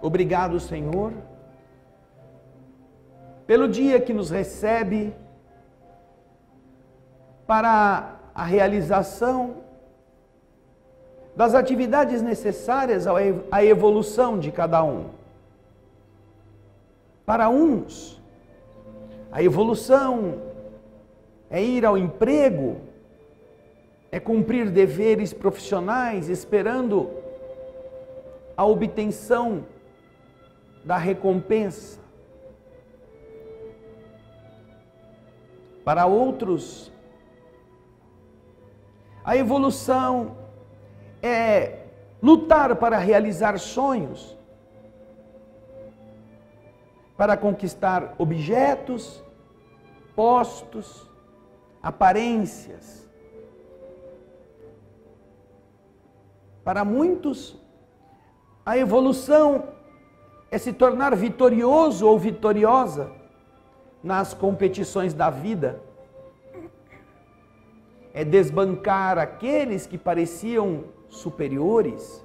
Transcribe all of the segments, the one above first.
Obrigado, Senhor, pelo dia que nos recebe para a realização das atividades necessárias à evolução de cada um. Para uns, a evolução é ir ao emprego, é cumprir deveres profissionais, esperando a obtenção da recompensa. Para outros, a evolução é lutar para realizar sonhos, para conquistar objetos, postos, aparências. Para muitos, a evolução é se tornar vitorioso ou vitoriosa nas competições da vida. É desbancar aqueles que pareciam superiores.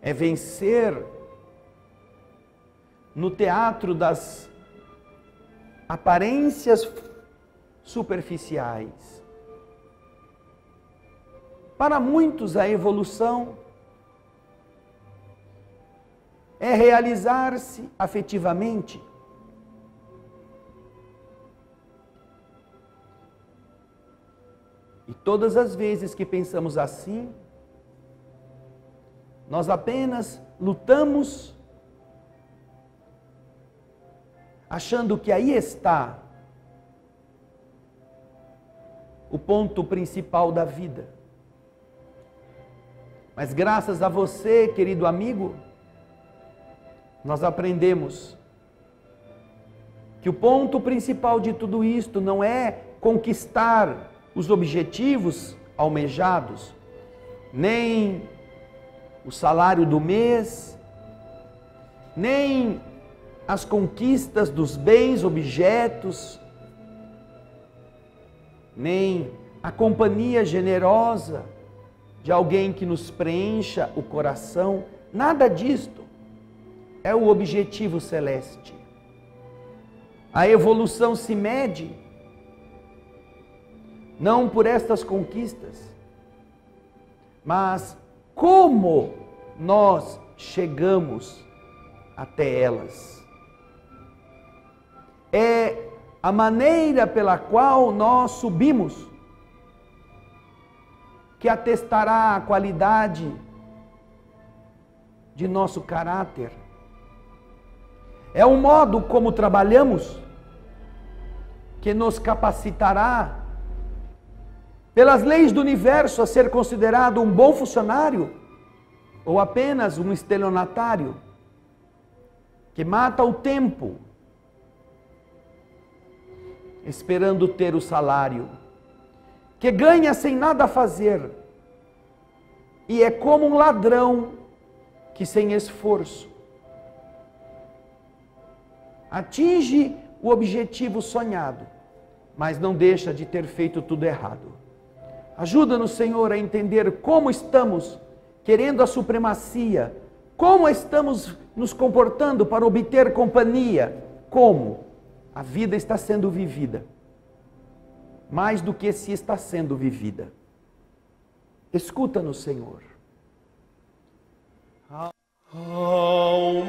É vencer no teatro das aparências superficiais. Para muitos, a evolução é realizar-se afetivamente. E todas as vezes que pensamos assim, nós apenas lutamos achando que aí está o ponto principal da vida. Mas graças a você, querido amigo, nós aprendemos que o ponto principal de tudo isto não é conquistar os objetivos almejados, nem o salário do mês, nem as conquistas dos bens, objetos, nem a companhia generosa de alguém que nos preencha o coração, nada disto é o objetivo celeste. A evolução se mede não por estas conquistas, mas como nós chegamos até elas. É a maneira pela qual nós subimos que atestará a qualidade de nosso caráter é o modo como trabalhamos que nos capacitará, pelas leis do universo, a ser considerado um bom funcionário ou apenas um estelionatário que mata o tempo esperando ter o salário, que ganha sem nada fazer e é como um ladrão que sem esforço atinge o objetivo sonhado, mas não deixa de ter feito tudo errado. Ajuda-nos, Senhor, a entender como estamos querendo a supremacia, como estamos nos comportando para obter companhia, como a vida está sendo vivida, mais do que se está sendo vivida. Escuta-nos, Senhor. Almas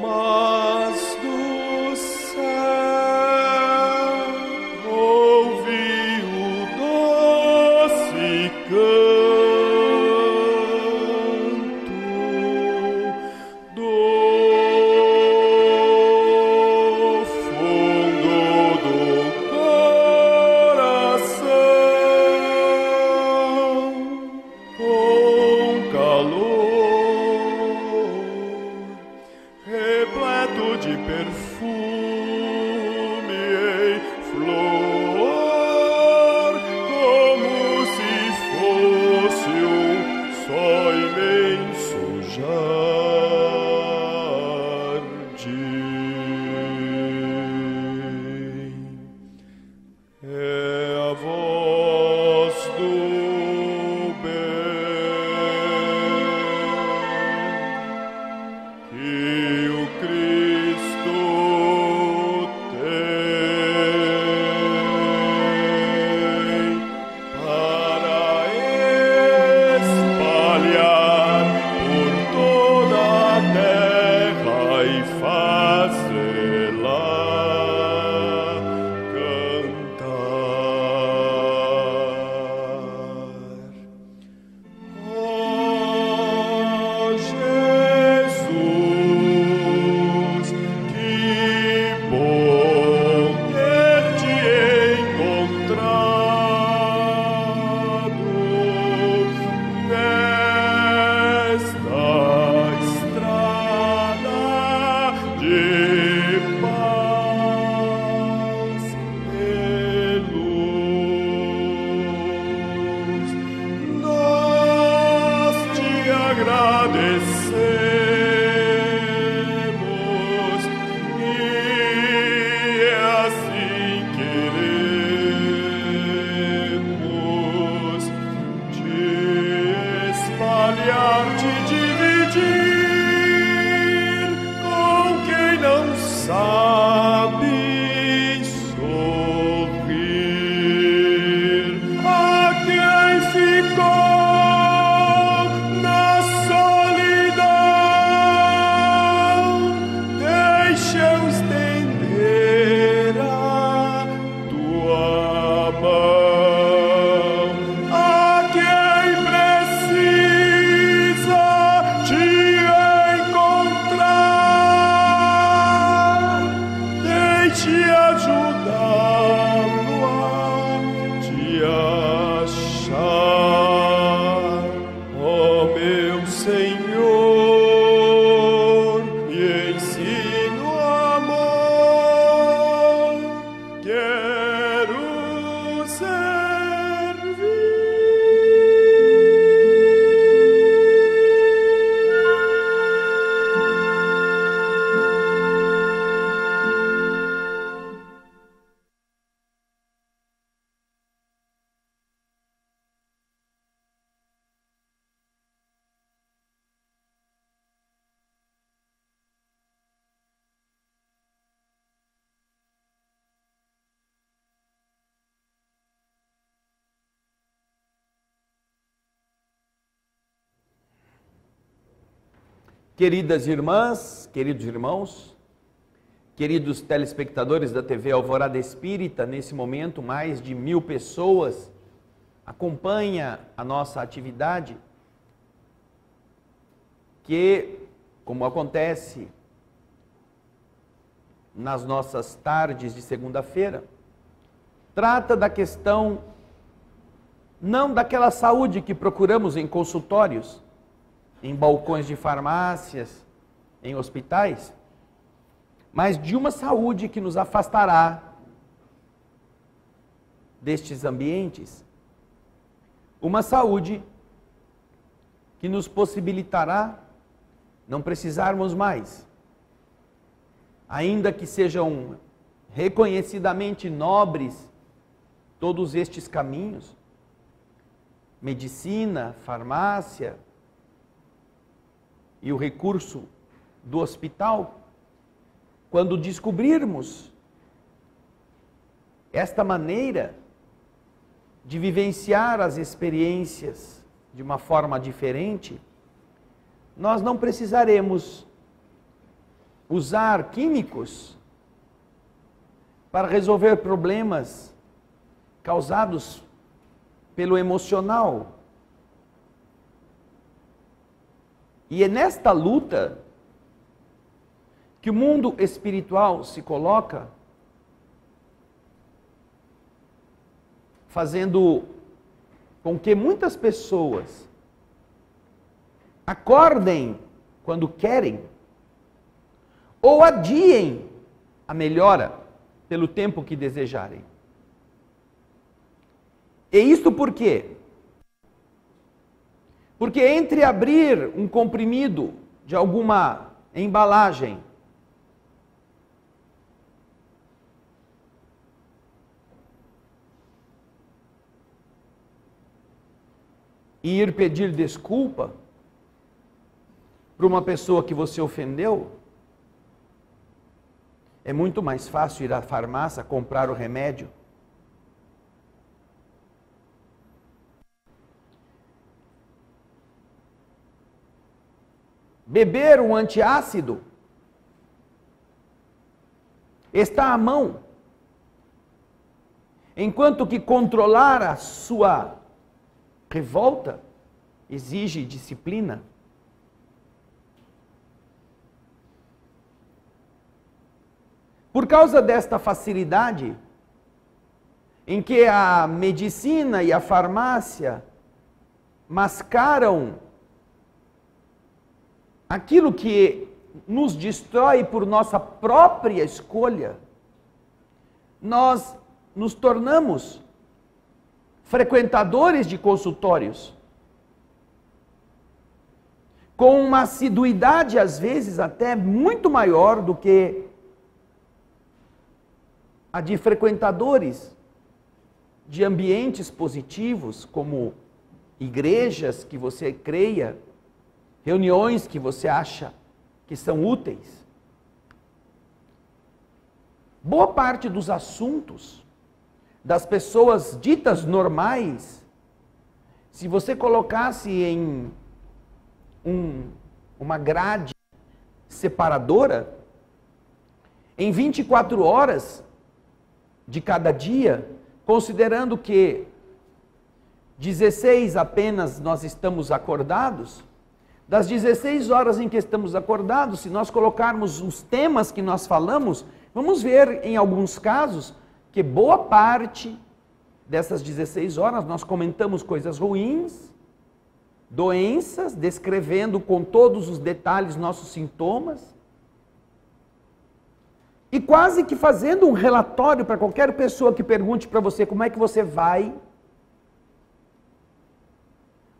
Queridas irmãs, queridos irmãos, queridos telespectadores da TV Alvorada Espírita, nesse momento mais de mil pessoas acompanha a nossa atividade, que, como acontece nas nossas tardes de segunda-feira, trata da questão não daquela saúde que procuramos em consultórios, em balcões de farmácias, em hospitais, mas de uma saúde que nos afastará destes ambientes. Uma saúde que nos possibilitará não precisarmos mais, ainda que sejam reconhecidamente nobres todos estes caminhos medicina, farmácia, e o recurso do hospital, quando descobrirmos esta maneira de vivenciar as experiências de uma forma diferente, nós não precisaremos usar químicos para resolver problemas causados pelo emocional, E é nesta luta que o mundo espiritual se coloca, fazendo com que muitas pessoas acordem quando querem, ou adiem a melhora pelo tempo que desejarem. E isso por quê? Porque entre abrir um comprimido de alguma embalagem e ir pedir desculpa para uma pessoa que você ofendeu, é muito mais fácil ir à farmácia comprar o remédio beber um antiácido está à mão. Enquanto que controlar a sua revolta exige disciplina. Por causa desta facilidade, em que a medicina e a farmácia mascaram aquilo que nos destrói por nossa própria escolha, nós nos tornamos frequentadores de consultórios. com uma assiduidade, às vezes, até muito maior do que a de frequentadores de ambientes positivos, como igrejas que você creia, reuniões que você acha que são úteis. Boa parte dos assuntos das pessoas ditas normais, se você colocasse em um, uma grade separadora, em 24 horas de cada dia, considerando que 16 apenas nós estamos acordados, das 16 horas em que estamos acordados, se nós colocarmos os temas que nós falamos, vamos ver em alguns casos que boa parte dessas 16 horas nós comentamos coisas ruins, doenças, descrevendo com todos os detalhes nossos sintomas, e quase que fazendo um relatório para qualquer pessoa que pergunte para você como é que você vai,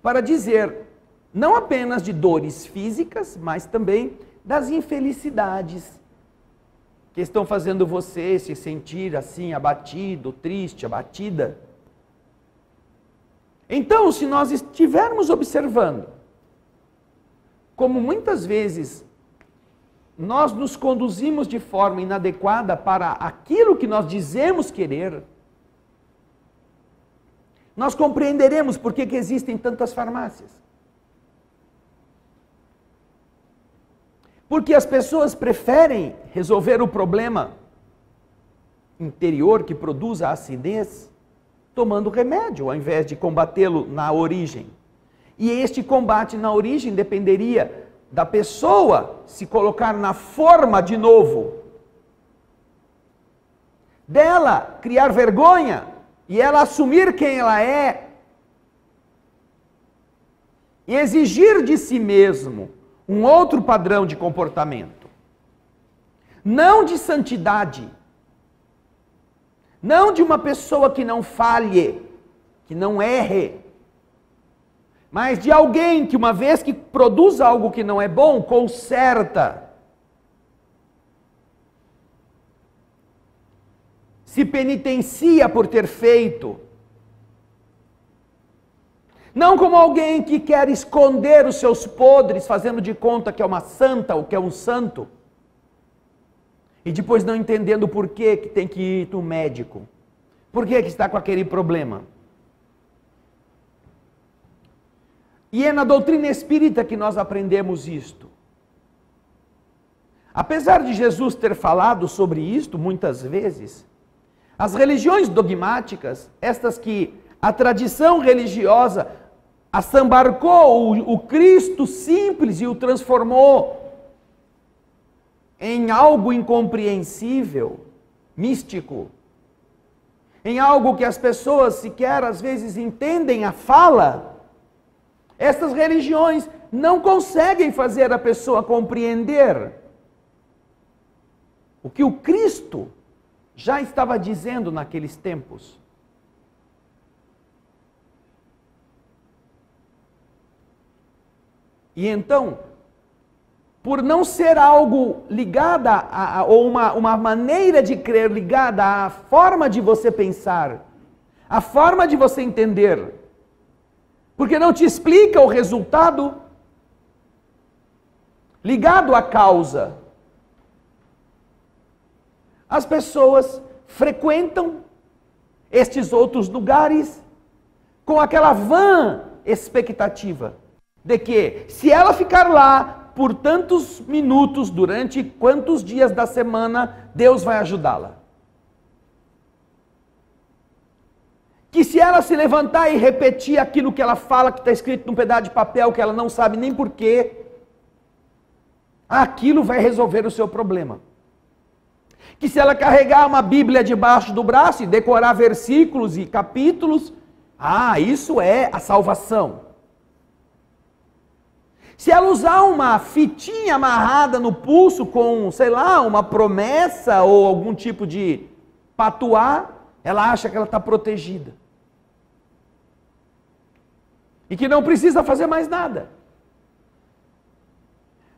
para dizer não apenas de dores físicas, mas também das infelicidades que estão fazendo você se sentir assim abatido, triste, abatida. Então, se nós estivermos observando como muitas vezes nós nos conduzimos de forma inadequada para aquilo que nós dizemos querer, nós compreenderemos por que, existem tantas farmácias. Porque as pessoas preferem resolver o problema interior que produz a acidez tomando remédio, ao invés de combatê-lo na origem. E este combate na origem dependeria da pessoa se colocar na forma de novo, dela criar vergonha e ela assumir quem ela é e exigir de si mesmo um outro padrão de comportamento. Não de santidade, não de uma pessoa que não falhe, que não erre, mas de alguém que, uma vez que produz algo que não é bom, conserta. Se penitencia por ter feito. Não como alguém que quer esconder os seus podres, fazendo de conta que é uma santa ou que é um santo. E depois não entendendo por que, que tem que ir no médico. Por que, que está com aquele problema? E é na doutrina espírita que nós aprendemos isto. Apesar de Jesus ter falado sobre isto muitas vezes, as religiões dogmáticas, estas que a tradição religiosa assambarcou o, o Cristo simples e o transformou em algo incompreensível, místico, em algo que as pessoas sequer às vezes entendem a fala, estas religiões não conseguem fazer a pessoa compreender o que o Cristo já estava dizendo naqueles tempos. E então, por não ser algo ligada a, a, ou uma, uma maneira de crer ligada à forma de você pensar, à forma de você entender, porque não te explica o resultado ligado à causa. As pessoas frequentam estes outros lugares com aquela vã expectativa de que, se ela ficar lá por tantos minutos durante quantos dias da semana, Deus vai ajudá-la. que se ela se levantar e repetir aquilo que ela fala, que está escrito num pedaço de papel, que ela não sabe nem porquê, aquilo vai resolver o seu problema. Que se ela carregar uma Bíblia debaixo do braço e decorar versículos e capítulos, ah, isso é a salvação. Se ela usar uma fitinha amarrada no pulso com, sei lá, uma promessa ou algum tipo de patuá, ela acha que ela está protegida. E que não precisa fazer mais nada.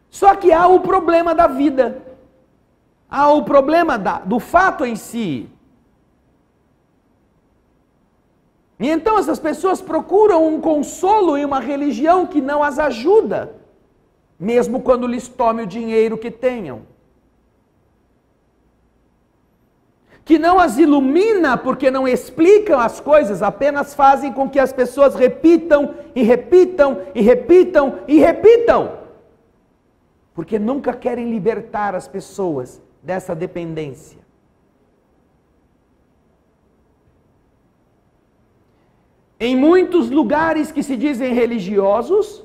Só que há o problema da vida. Há o problema da, do fato em si. E então essas pessoas procuram um consolo em uma religião que não as ajuda, mesmo quando lhes tome o dinheiro que tenham. Que não as ilumina porque não explicam as coisas, apenas fazem com que as pessoas repitam e repitam e repitam e repitam. Porque nunca querem libertar as pessoas dessa dependência. Em muitos lugares que se dizem religiosos,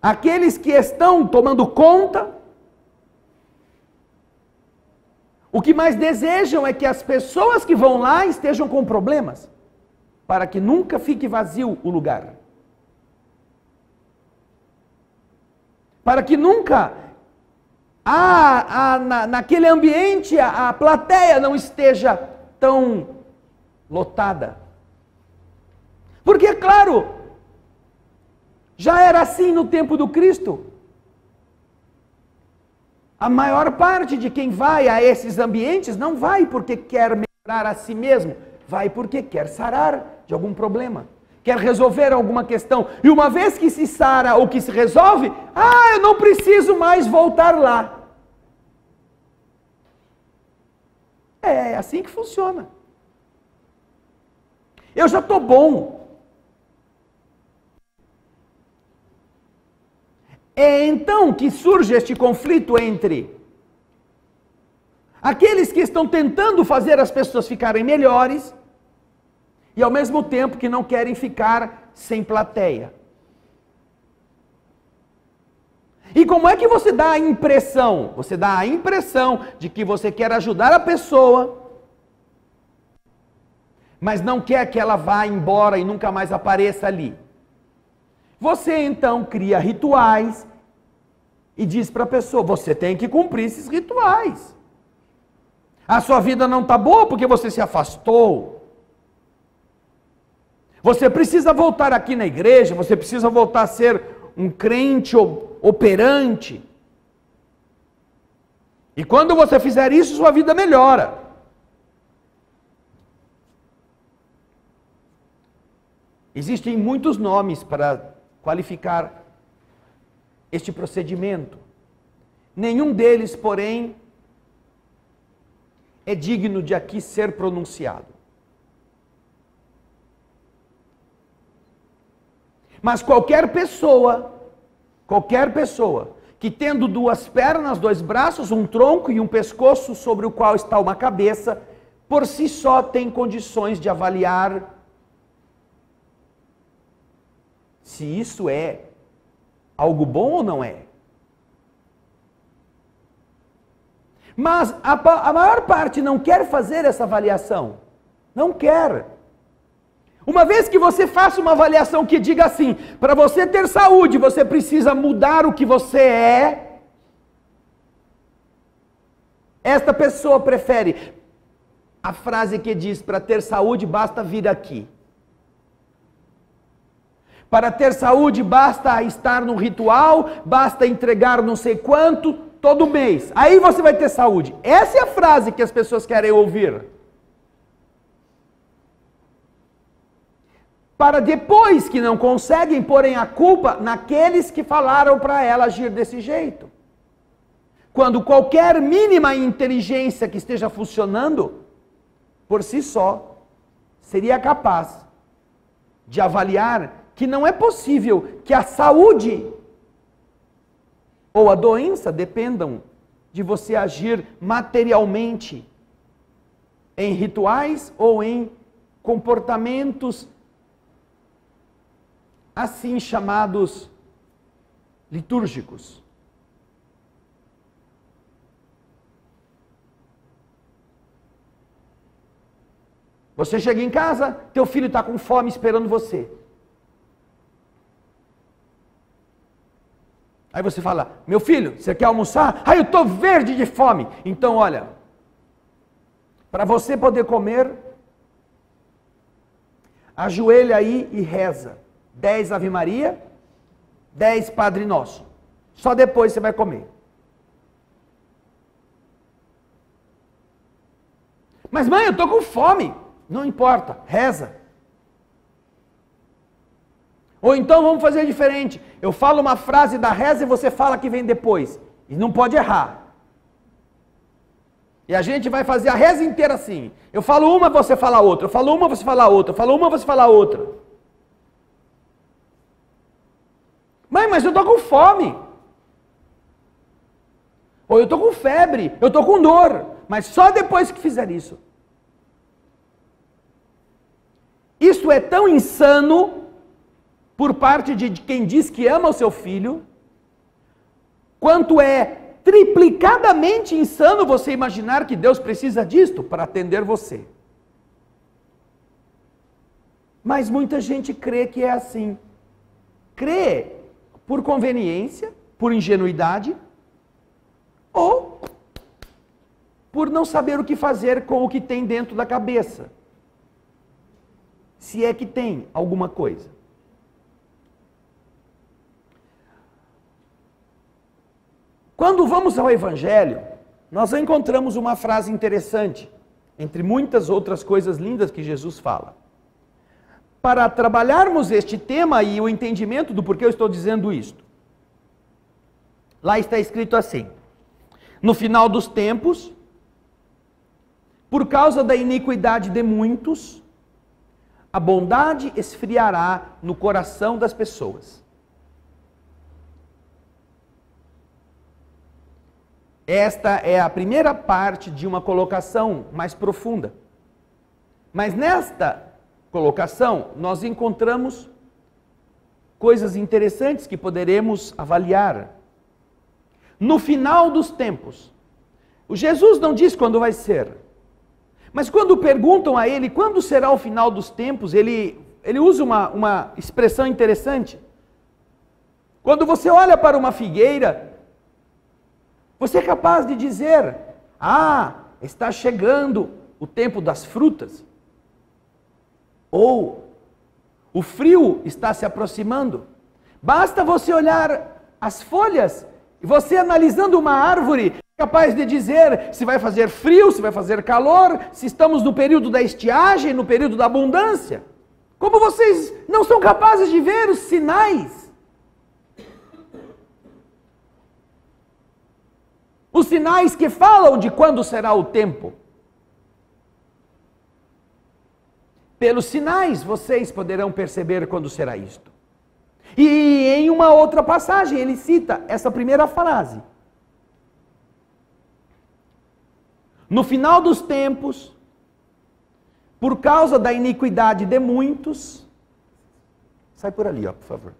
aqueles que estão tomando conta, o que mais desejam é que as pessoas que vão lá estejam com problemas, para que nunca fique vazio o lugar. Para que nunca a, a, na, naquele ambiente a, a plateia não esteja tão lotada. Porque, é claro, já era assim no tempo do Cristo. A maior parte de quem vai a esses ambientes não vai porque quer melhorar a si mesmo, vai porque quer sarar de algum problema, quer resolver alguma questão. E uma vez que se sara ou que se resolve, ah, eu não preciso mais voltar lá. É assim que funciona. Eu já estou bom. É então que surge este conflito entre aqueles que estão tentando fazer as pessoas ficarem melhores e ao mesmo tempo que não querem ficar sem plateia. E como é que você dá a impressão? Você dá a impressão de que você quer ajudar a pessoa, mas não quer que ela vá embora e nunca mais apareça ali. Você então cria rituais e diz para a pessoa: você tem que cumprir esses rituais. A sua vida não está boa porque você se afastou. Você precisa voltar aqui na igreja, você precisa voltar a ser um crente operante. E quando você fizer isso, sua vida melhora. Existem muitos nomes para qualificar este procedimento. Nenhum deles, porém, é digno de aqui ser pronunciado. Mas qualquer pessoa, qualquer pessoa, que tendo duas pernas, dois braços, um tronco e um pescoço sobre o qual está uma cabeça, por si só tem condições de avaliar se isso é algo bom ou não é. Mas a, a maior parte não quer fazer essa avaliação. Não quer. Uma vez que você faça uma avaliação que diga assim: para você ter saúde, você precisa mudar o que você é. Esta pessoa prefere a frase que diz: para ter saúde, basta vir aqui. Para ter saúde, basta estar no ritual, basta entregar não sei quanto todo mês. Aí você vai ter saúde. Essa é a frase que as pessoas querem ouvir. Para depois que não conseguem porem a culpa naqueles que falaram para ela agir desse jeito. Quando qualquer mínima inteligência que esteja funcionando, por si só, seria capaz de avaliar que não é possível que a saúde ou a doença dependam de você agir materialmente em rituais ou em comportamentos assim chamados litúrgicos. Você chega em casa, teu filho está com fome esperando você. Aí você fala: Meu filho, você quer almoçar? Ah, eu estou verde de fome. Então, olha, para você poder comer, ajoelha aí e reza. Dez Ave Maria dez Padre Nosso. Só depois você vai comer. Mas mãe, eu estou com fome. Não importa, reza. Ou então vamos fazer diferente. Eu falo uma frase da reza e você fala que vem depois. E não pode errar. E a gente vai fazer a reza inteira assim. Eu falo uma, você fala outra. Eu falo uma, você fala outra. Eu falo uma, você fala outra. Mãe, mas eu estou com fome. Ou eu estou com febre. Eu estou com dor. Mas só depois que fizer isso. Isso é tão insano por parte de quem diz que ama o seu filho, quanto é triplicadamente insano você imaginar que Deus precisa disto para atender você. Mas muita gente crê que é assim. Crê por conveniência, por ingenuidade, ou por não saber o que fazer com o que tem dentro da cabeça. Se é que tem alguma coisa. Quando vamos ao Evangelho, nós encontramos uma frase interessante, entre muitas outras coisas lindas que Jesus fala. Para trabalharmos este tema e o entendimento do porquê eu estou dizendo isto, lá está escrito assim: No final dos tempos, por causa da iniquidade de muitos, a bondade esfriará no coração das pessoas Esta é a primeira parte de uma colocação mais profunda. Mas nesta colocação, nós encontramos coisas interessantes que poderemos avaliar. No final dos tempos, o Jesus não diz quando vai ser. Mas quando perguntam a ele quando será o final dos tempos, ele, ele usa uma, uma expressão interessante. Quando você olha para uma figueira, você é capaz de dizer: ah, está chegando o tempo das frutas? Ou o frio está se aproximando? Basta você olhar as folhas e você analisando uma árvore, é capaz de dizer se vai fazer frio, se vai fazer calor, se estamos no período da estiagem, no período da abundância. Como vocês não são capazes de ver os sinais Os sinais que falam de quando será o tempo. Pelos sinais vocês poderão perceber quando será isto. E em uma outra passagem ele cita essa primeira frase. No final dos tempos, por causa da iniquidade de muitos, sai por ali, ó, por favor.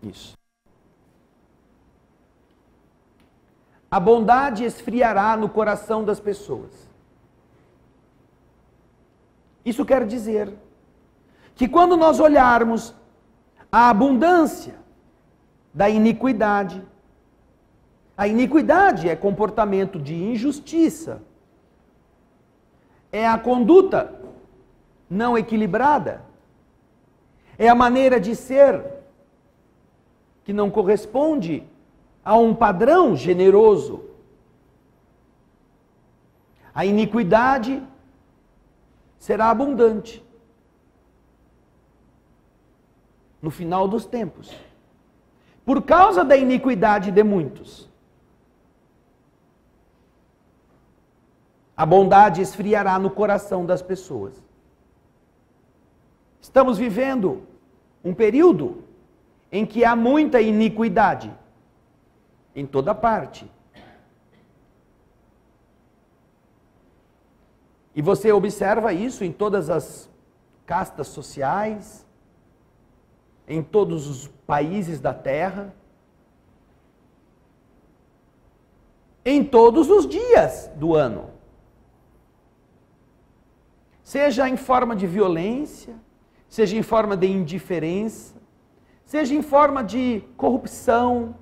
Isso. A bondade esfriará no coração das pessoas. Isso quer dizer que quando nós olharmos a abundância da iniquidade, a iniquidade é comportamento de injustiça, é a conduta não equilibrada, é a maneira de ser que não corresponde a um padrão generoso. A iniquidade será abundante no final dos tempos. Por causa da iniquidade de muitos. A bondade esfriará no coração das pessoas. Estamos vivendo um período em que há muita iniquidade em toda parte. E você observa isso em todas as castas sociais, em todos os países da terra, em todos os dias do ano. Seja em forma de violência, seja em forma de indiferença, seja em forma de corrupção,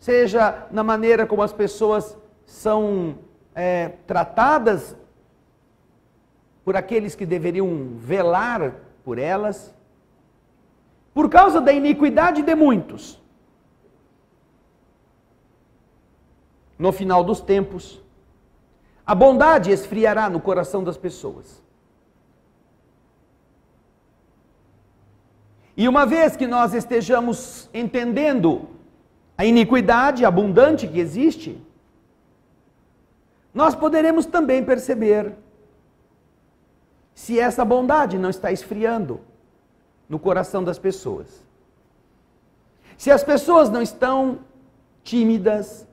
seja na maneira como as pessoas são é, tratadas por aqueles que deveriam velar por elas, por causa da iniquidade de muitos, no final dos tempos, a bondade esfriará no coração das pessoas. E uma vez que nós estejamos entendendo a iniquidade abundante que existe, nós poderemos também perceber se essa bondade não está esfriando no coração das pessoas. Se as pessoas não estão tímidas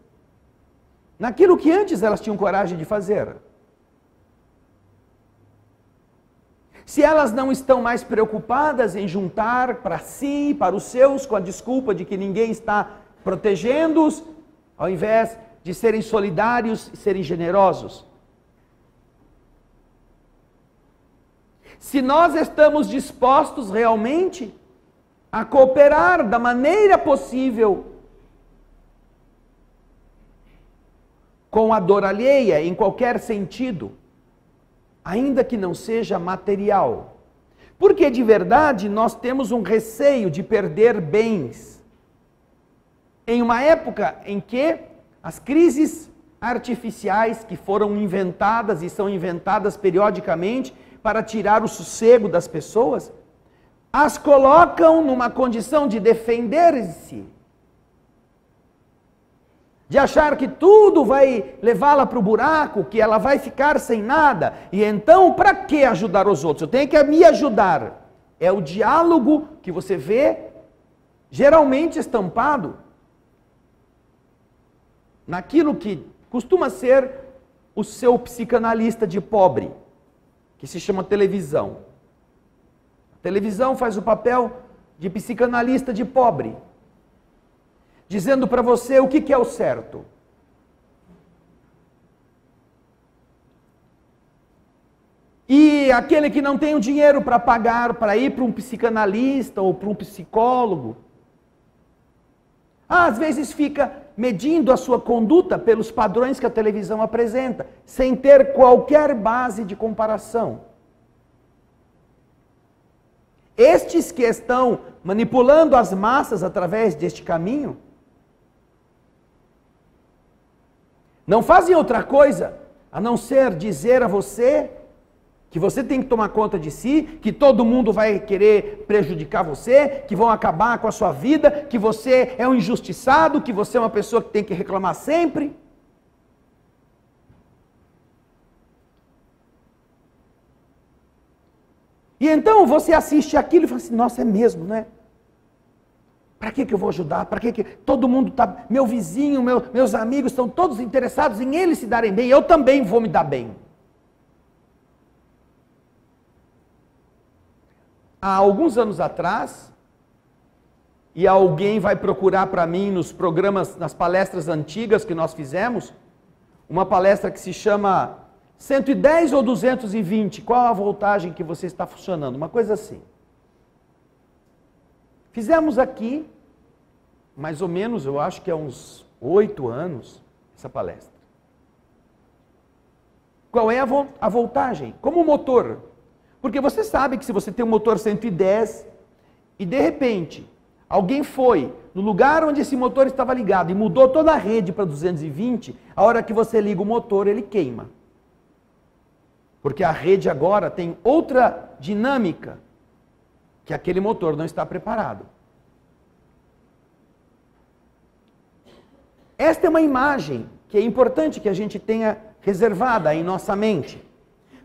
naquilo que antes elas tinham coragem de fazer. Se elas não estão mais preocupadas em juntar para si e para os seus com a desculpa de que ninguém está protegendo-os, ao invés de serem solidários e serem generosos. Se nós estamos dispostos realmente a cooperar da maneira possível com a dor alheia, em qualquer sentido, ainda que não seja material. Porque de verdade nós temos um receio de perder bens. Em uma época em que as crises artificiais que foram inventadas e são inventadas periodicamente para tirar o sossego das pessoas, as colocam numa condição de defender-se de achar que tudo vai levá-la para o buraco, que ela vai ficar sem nada. E então, para que ajudar os outros? Eu tenho que me ajudar. É o diálogo que você vê geralmente estampado naquilo que costuma ser o seu psicanalista de pobre, que se chama televisão. A televisão faz o papel de psicanalista de pobre dizendo para você o que, que é o certo. E aquele que não tem o dinheiro para pagar, para ir para um psicanalista ou para um psicólogo, às vezes fica medindo a sua conduta pelos padrões que a televisão apresenta, sem ter qualquer base de comparação. Estes que estão manipulando as massas através deste caminho, Não fazem outra coisa a não ser dizer a você que você tem que tomar conta de si, que todo mundo vai querer prejudicar você, que vão acabar com a sua vida, que você é um injustiçado, que você é uma pessoa que tem que reclamar sempre. E então você assiste aquilo e fala assim: nossa, é mesmo, não é? Para que, que eu vou ajudar? Para que, que todo mundo está. Meu vizinho, meu, meus amigos estão todos interessados em eles se darem bem, eu também vou me dar bem. Há alguns anos atrás, e alguém vai procurar para mim nos programas, nas palestras antigas que nós fizemos, uma palestra que se chama 110 ou 220, qual a voltagem que você está funcionando? Uma coisa assim. Fizemos aqui mais ou menos, eu acho que é uns oito anos, essa palestra. Qual é a, vo a voltagem? Como o motor. Porque você sabe que se você tem um motor 110 e de repente alguém foi no lugar onde esse motor estava ligado e mudou toda a rede para 220, a hora que você liga o motor, ele queima. Porque a rede agora tem outra dinâmica que aquele motor não está preparado. Esta é uma imagem que é importante que a gente tenha reservada em nossa mente.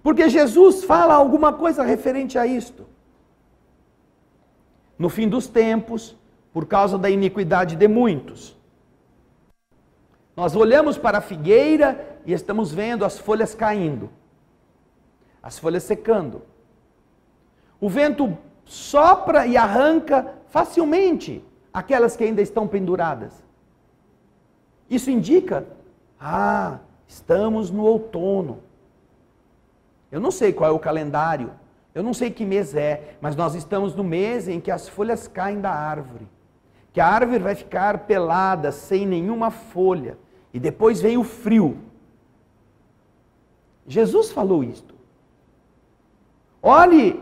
Porque Jesus fala alguma coisa referente a isto. No fim dos tempos, por causa da iniquidade de muitos. Nós olhamos para a figueira e estamos vendo as folhas caindo, as folhas secando. O vento sopra e arranca facilmente aquelas que ainda estão penduradas. Isso indica, ah, estamos no outono. Eu não sei qual é o calendário, eu não sei que mês é, mas nós estamos no mês em que as folhas caem da árvore. Que a árvore vai ficar pelada, sem nenhuma folha. E depois vem o frio. Jesus falou isto. Olhe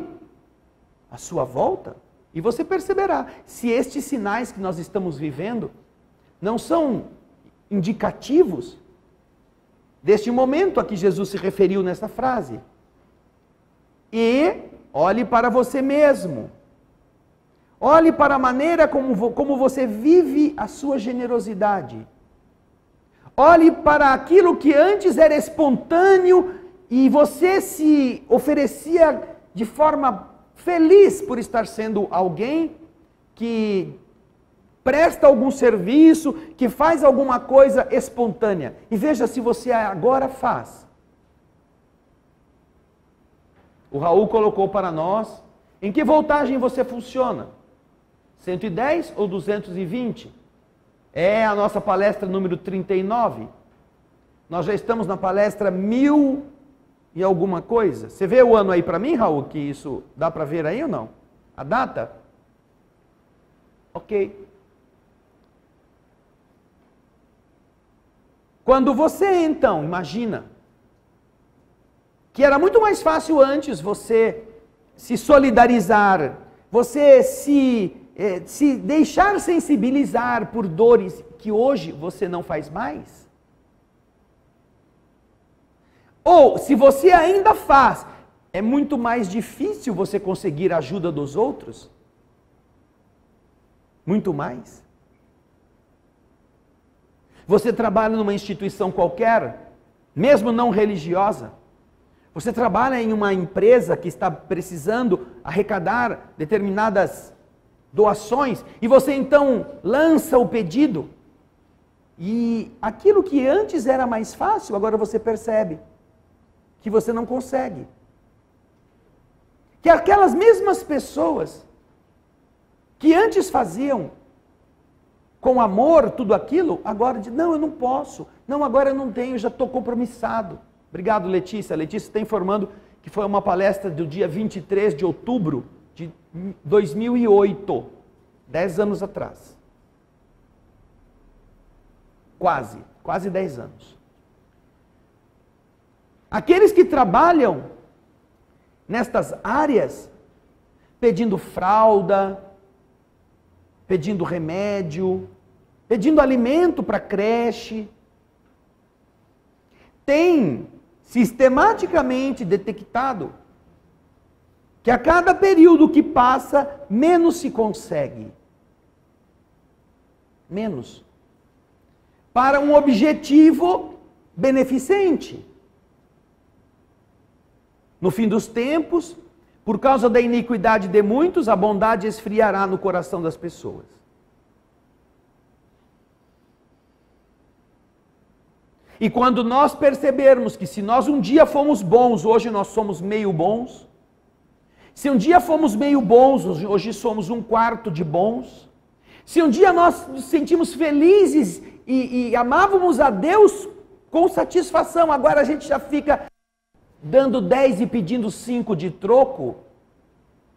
à sua volta E você perceberá se estes sinais que nós estamos vivendo não são indicativos deste momento a que Jesus se referiu nessa frase. E olhe para você mesmo. Olhe para a maneira como, como você vive a sua generosidade. Olhe para aquilo que antes era espontâneo e você se oferecia de forma feliz por estar sendo alguém que presta algum serviço, que faz alguma coisa espontânea. E veja se você agora faz. O Raul colocou para nós em que voltagem você funciona? 110 ou 220? É a nossa palestra número 39. Nós já estamos na palestra mil e alguma coisa. Você vê o ano aí para mim, Raul, que isso dá para ver aí ou não? A data? Ok. Quando você então, imagina, que era muito mais fácil antes você se solidarizar, você se, eh, se deixar sensibilizar por dores que hoje você não faz mais. Ou, se você ainda faz, é muito mais difícil você conseguir a ajuda dos outros? Muito mais. Você trabalha numa instituição qualquer, mesmo não religiosa. Você trabalha em uma empresa que está precisando arrecadar determinadas doações e você então lança o pedido. E aquilo que antes era mais fácil, agora você percebe que você não consegue. Que aquelas mesmas pessoas que antes faziam com amor tudo aquilo, agora dizem, não, eu não posso, não, agora eu não tenho, já estou compromissado. Obrigado, Letícia. A Letícia está informando que foi uma palestra do dia 23 de outubro de 2008, dez anos atrás. Quase, quase dez anos. Aqueles que trabalham nestas áreas, pedindo fralda, pedindo remédio, pedindo alimento para creche, tem sistematicamente detectado que a cada período que passa, menos se consegue. Menos. Para um objetivo beneficente. No fim dos tempos, por causa da iniquidade de muitos, a bondade esfriará no coração das pessoas. E quando nós percebermos que se nós um dia fomos bons, hoje nós somos meio bons, se um dia fomos meio bons, hoje somos um quarto de bons, se um dia nós nos sentimos felizes e, e amávamos a Deus com satisfação, agora a gente já fica dando 10 e pedindo 5 de troco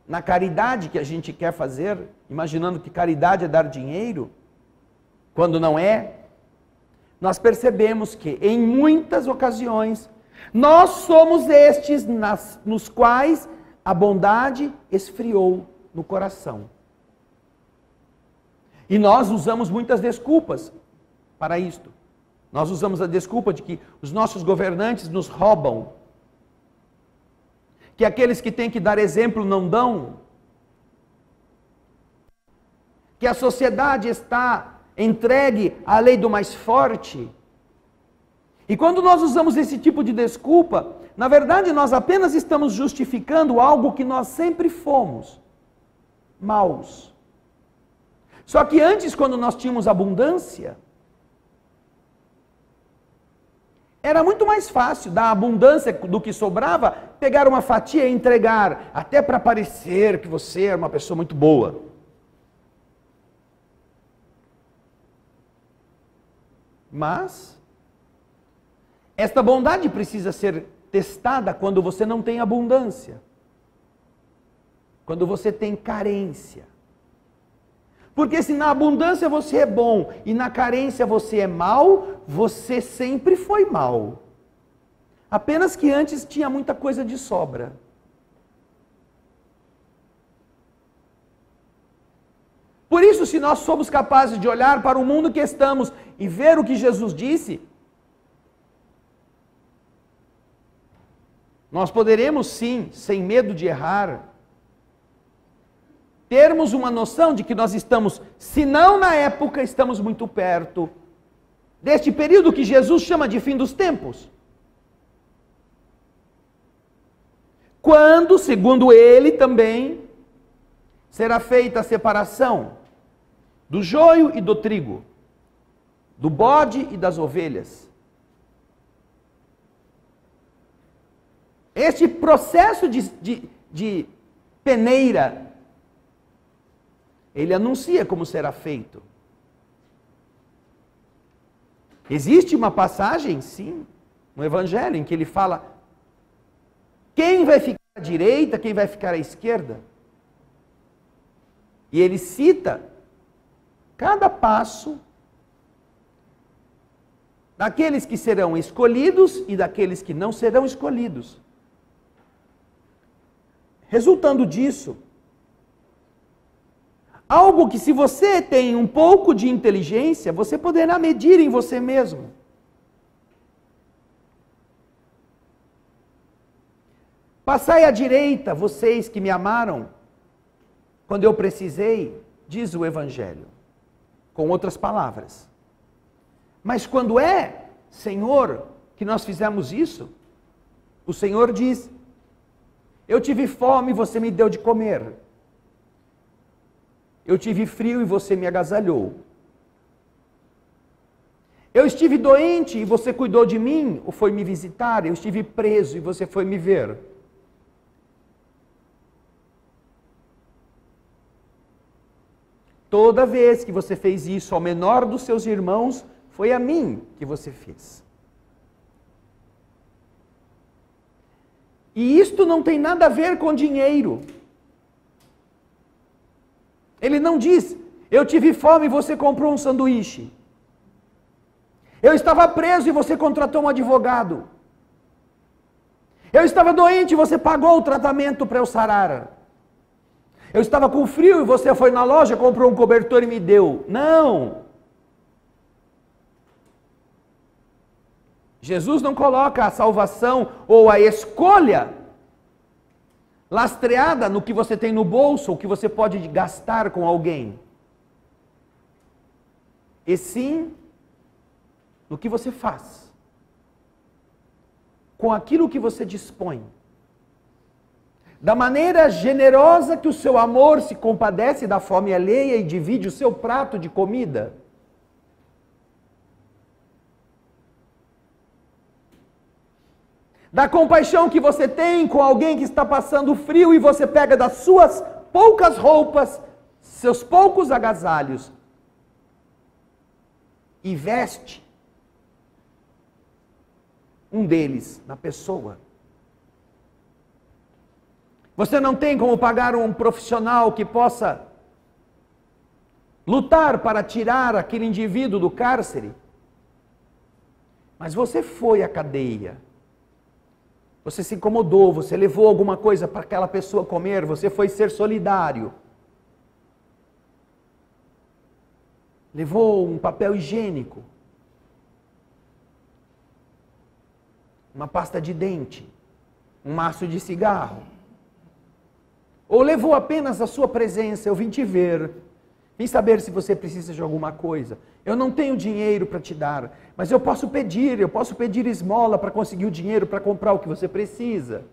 na caridade que a gente quer fazer, imaginando que caridade é dar dinheiro, quando não é, nós percebemos que em muitas ocasiões nós somos estes nas, nos quais a bondade esfriou no coração. E nós usamos muitas desculpas para isto. Nós usamos a desculpa de que os nossos governantes nos roubam que aqueles que têm que dar exemplo não dão, que a sociedade está entregue à lei do mais forte. E quando nós usamos esse tipo de desculpa, na verdade nós apenas estamos justificando algo que nós sempre fomos: maus. Só que antes, quando nós tínhamos abundância, Era muito mais fácil, da abundância do que sobrava, pegar uma fatia e entregar, até para parecer que você é uma pessoa muito boa. Mas, esta bondade precisa ser testada quando você não tem abundância, quando você tem carência. Porque se na abundância você é bom e na carência você é mal, você sempre foi mal. Apenas que antes tinha muita coisa de sobra. Por isso, se nós somos capazes de olhar para o mundo que estamos e ver o que Jesus disse, nós poderemos sim, sem medo de errar, termos uma noção de que nós estamos, se não na época, estamos muito perto deste período que Jesus chama de fim dos tempos. Quando, segundo ele também, será feita a separação do joio e do trigo, do bode e das ovelhas. Este processo de, de, de peneira, ele anuncia como será feito. Existe uma passagem, sim, no Evangelho, em que ele fala quem vai ficar à direita, quem vai ficar à esquerda. E ele cita cada passo daqueles que serão escolhidos e daqueles que não serão escolhidos. Resultando disso, algo que se você tem um pouco de inteligência, você poderá medir em você mesmo. Passai à direita, vocês que me amaram, quando eu precisei, diz o Evangelho, com outras palavras. Mas quando é, Senhor, que nós fizemos isso, o Senhor diz: Eu tive fome e você me deu de comer. Eu tive frio e você me agasalhou. Eu estive doente e você cuidou de mim ou foi me visitar. Eu estive preso e você foi me ver. Toda vez que você fez isso ao menor dos seus irmãos, foi a mim que você fez. E isto não tem nada a ver com dinheiro. Ele não diz, eu tive fome e você comprou um sanduíche. Eu estava preso e você contratou um advogado. Eu estava doente e você pagou o tratamento para eu sarar. Eu estava com frio e você foi na loja, comprou um cobertor e me deu. Não! Jesus não coloca a salvação ou a escolha lastreada no que você tem no bolso, ou que você pode gastar com alguém. E sim no que você faz. Com aquilo que você dispõe da maneira generosa que o seu amor se compadece da fome alheia e divide o seu prato de comida. Da compaixão que você tem com alguém que está passando frio e você pega das suas poucas roupas, seus poucos agasalhos e veste um deles na pessoa. Você não tem como pagar um profissional que possa lutar para tirar aquele indivíduo do cárcere. Mas você foi à cadeia. Você se incomodou, você levou alguma coisa para aquela pessoa comer, você foi ser solidário. Levou um papel higiênico. Uma pasta de dente, um maço de cigarro. Ou levou apenas a sua presença, eu vim te ver, vim saber se você precisa de alguma coisa. Eu não tenho dinheiro para te dar, mas eu posso pedir, eu posso pedir esmola para conseguir o dinheiro para comprar o que você precisa.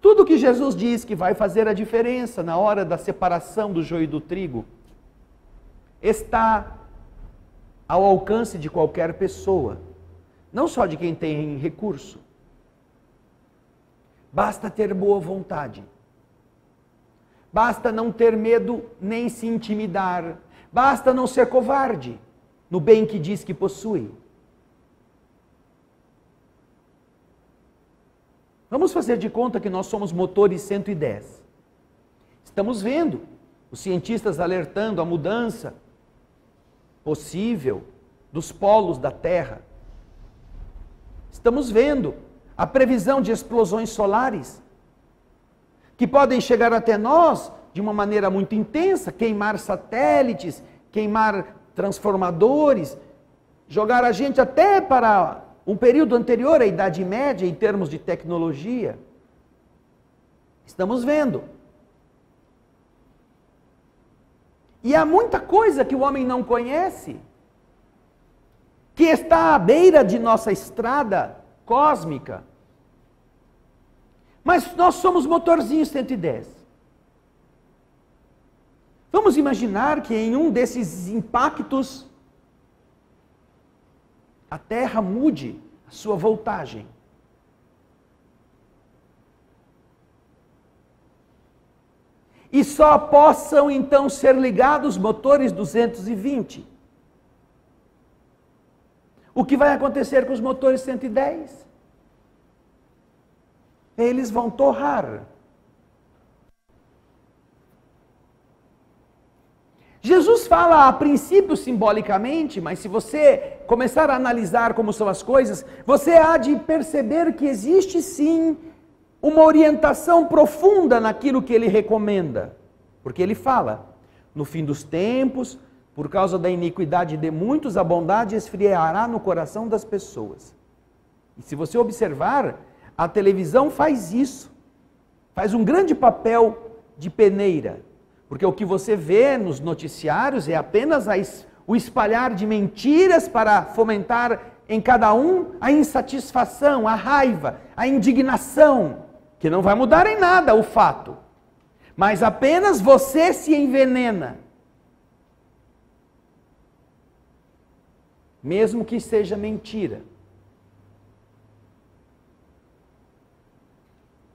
Tudo que Jesus diz que vai fazer a diferença na hora da separação do joio e do trigo está ao alcance de qualquer pessoa, não só de quem tem recurso. Basta ter boa vontade. Basta não ter medo nem se intimidar. Basta não ser covarde no bem que diz que possui. Vamos fazer de conta que nós somos motores 110. Estamos vendo os cientistas alertando a mudança possível dos polos da Terra. Estamos vendo a previsão de explosões solares. Que podem chegar até nós de uma maneira muito intensa, queimar satélites, queimar transformadores, jogar a gente até para um período anterior à Idade Média em termos de tecnologia. Estamos vendo. E há muita coisa que o homem não conhece, que está à beira de nossa estrada cósmica. Mas nós somos motorzinho 110. Vamos imaginar que em um desses impactos a Terra mude a sua voltagem. E só possam então ser ligados motores 220. O que vai acontecer com os motores 110? Eles vão torrar. Jesus fala a princípio simbolicamente, mas se você começar a analisar como são as coisas, você há de perceber que existe sim uma orientação profunda naquilo que ele recomenda. Porque ele fala: no fim dos tempos, por causa da iniquidade de muitos, a bondade esfriará no coração das pessoas. E se você observar, a televisão faz isso, faz um grande papel de peneira porque o que você vê nos noticiários é apenas o espalhar de mentiras para fomentar em cada um a insatisfação, a raiva, a indignação, que não vai mudar em nada o fato. Mas apenas você se envenena. Mesmo que seja mentira.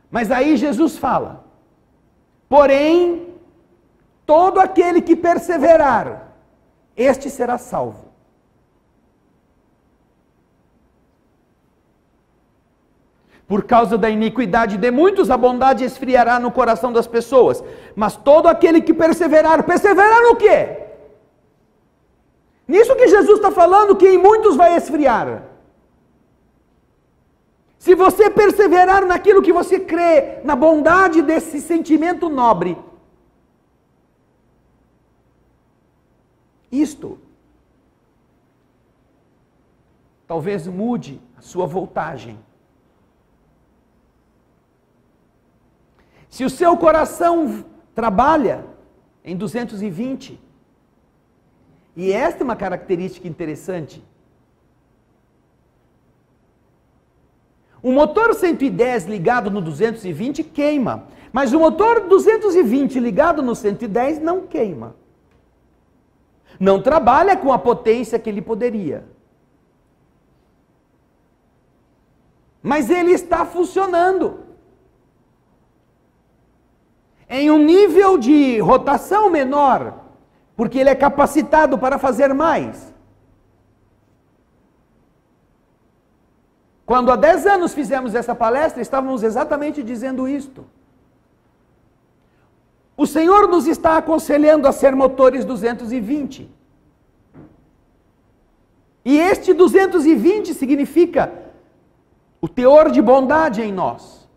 Mas aí Jesus fala: porém, Todo aquele que perseverar, este será salvo. Por causa da iniquidade de muitos, a bondade esfriará no coração das pessoas. Mas todo aquele que perseverar, perseverar no quê? Nisso que Jesus está falando, que em muitos vai esfriar. Se você perseverar naquilo que você crê, na bondade desse sentimento nobre, isto. Talvez mude a sua voltagem. Se o seu coração trabalha em 220, e esta é uma característica interessante. O motor 110 ligado no 220 queima, mas o motor 220 ligado no 110 não queima não trabalha com a potência que ele poderia. Mas ele está funcionando. Em um nível de rotação menor, porque ele é capacitado para fazer mais. Quando há 10 anos fizemos essa palestra, estávamos exatamente dizendo isto. O Senhor nos está aconselhando a ser motores 220. E este 220 significa o teor de bondade em nós.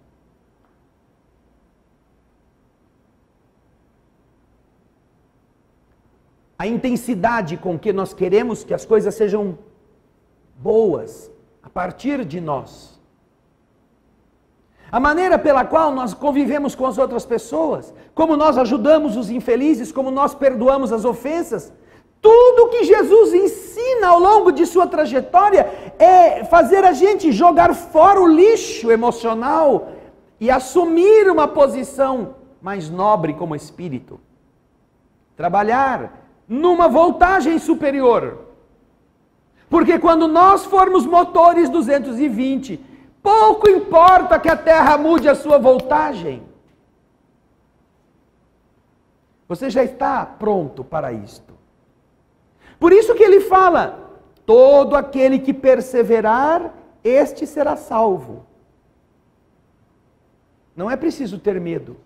A intensidade com que nós queremos que as coisas sejam boas partir de nós a maneira pela qual nós convivemos com as outras pessoas, como nós ajudamos os infelizes, como nós perdoamos as ofensas. Tudo que Jesus ensina ao longo de sua trajetória é fazer a gente jogar fora o lixo emocional e assumir uma posição mais nobre como espírito. Trabalhar numa voltagem superior. Porque quando nós formos motores 220, Pouco importa que a terra mude a sua voltagem. Você já está pronto para isto. Por isso que ele fala: todo aquele que perseverar, este será salvo. Não é preciso ter medo.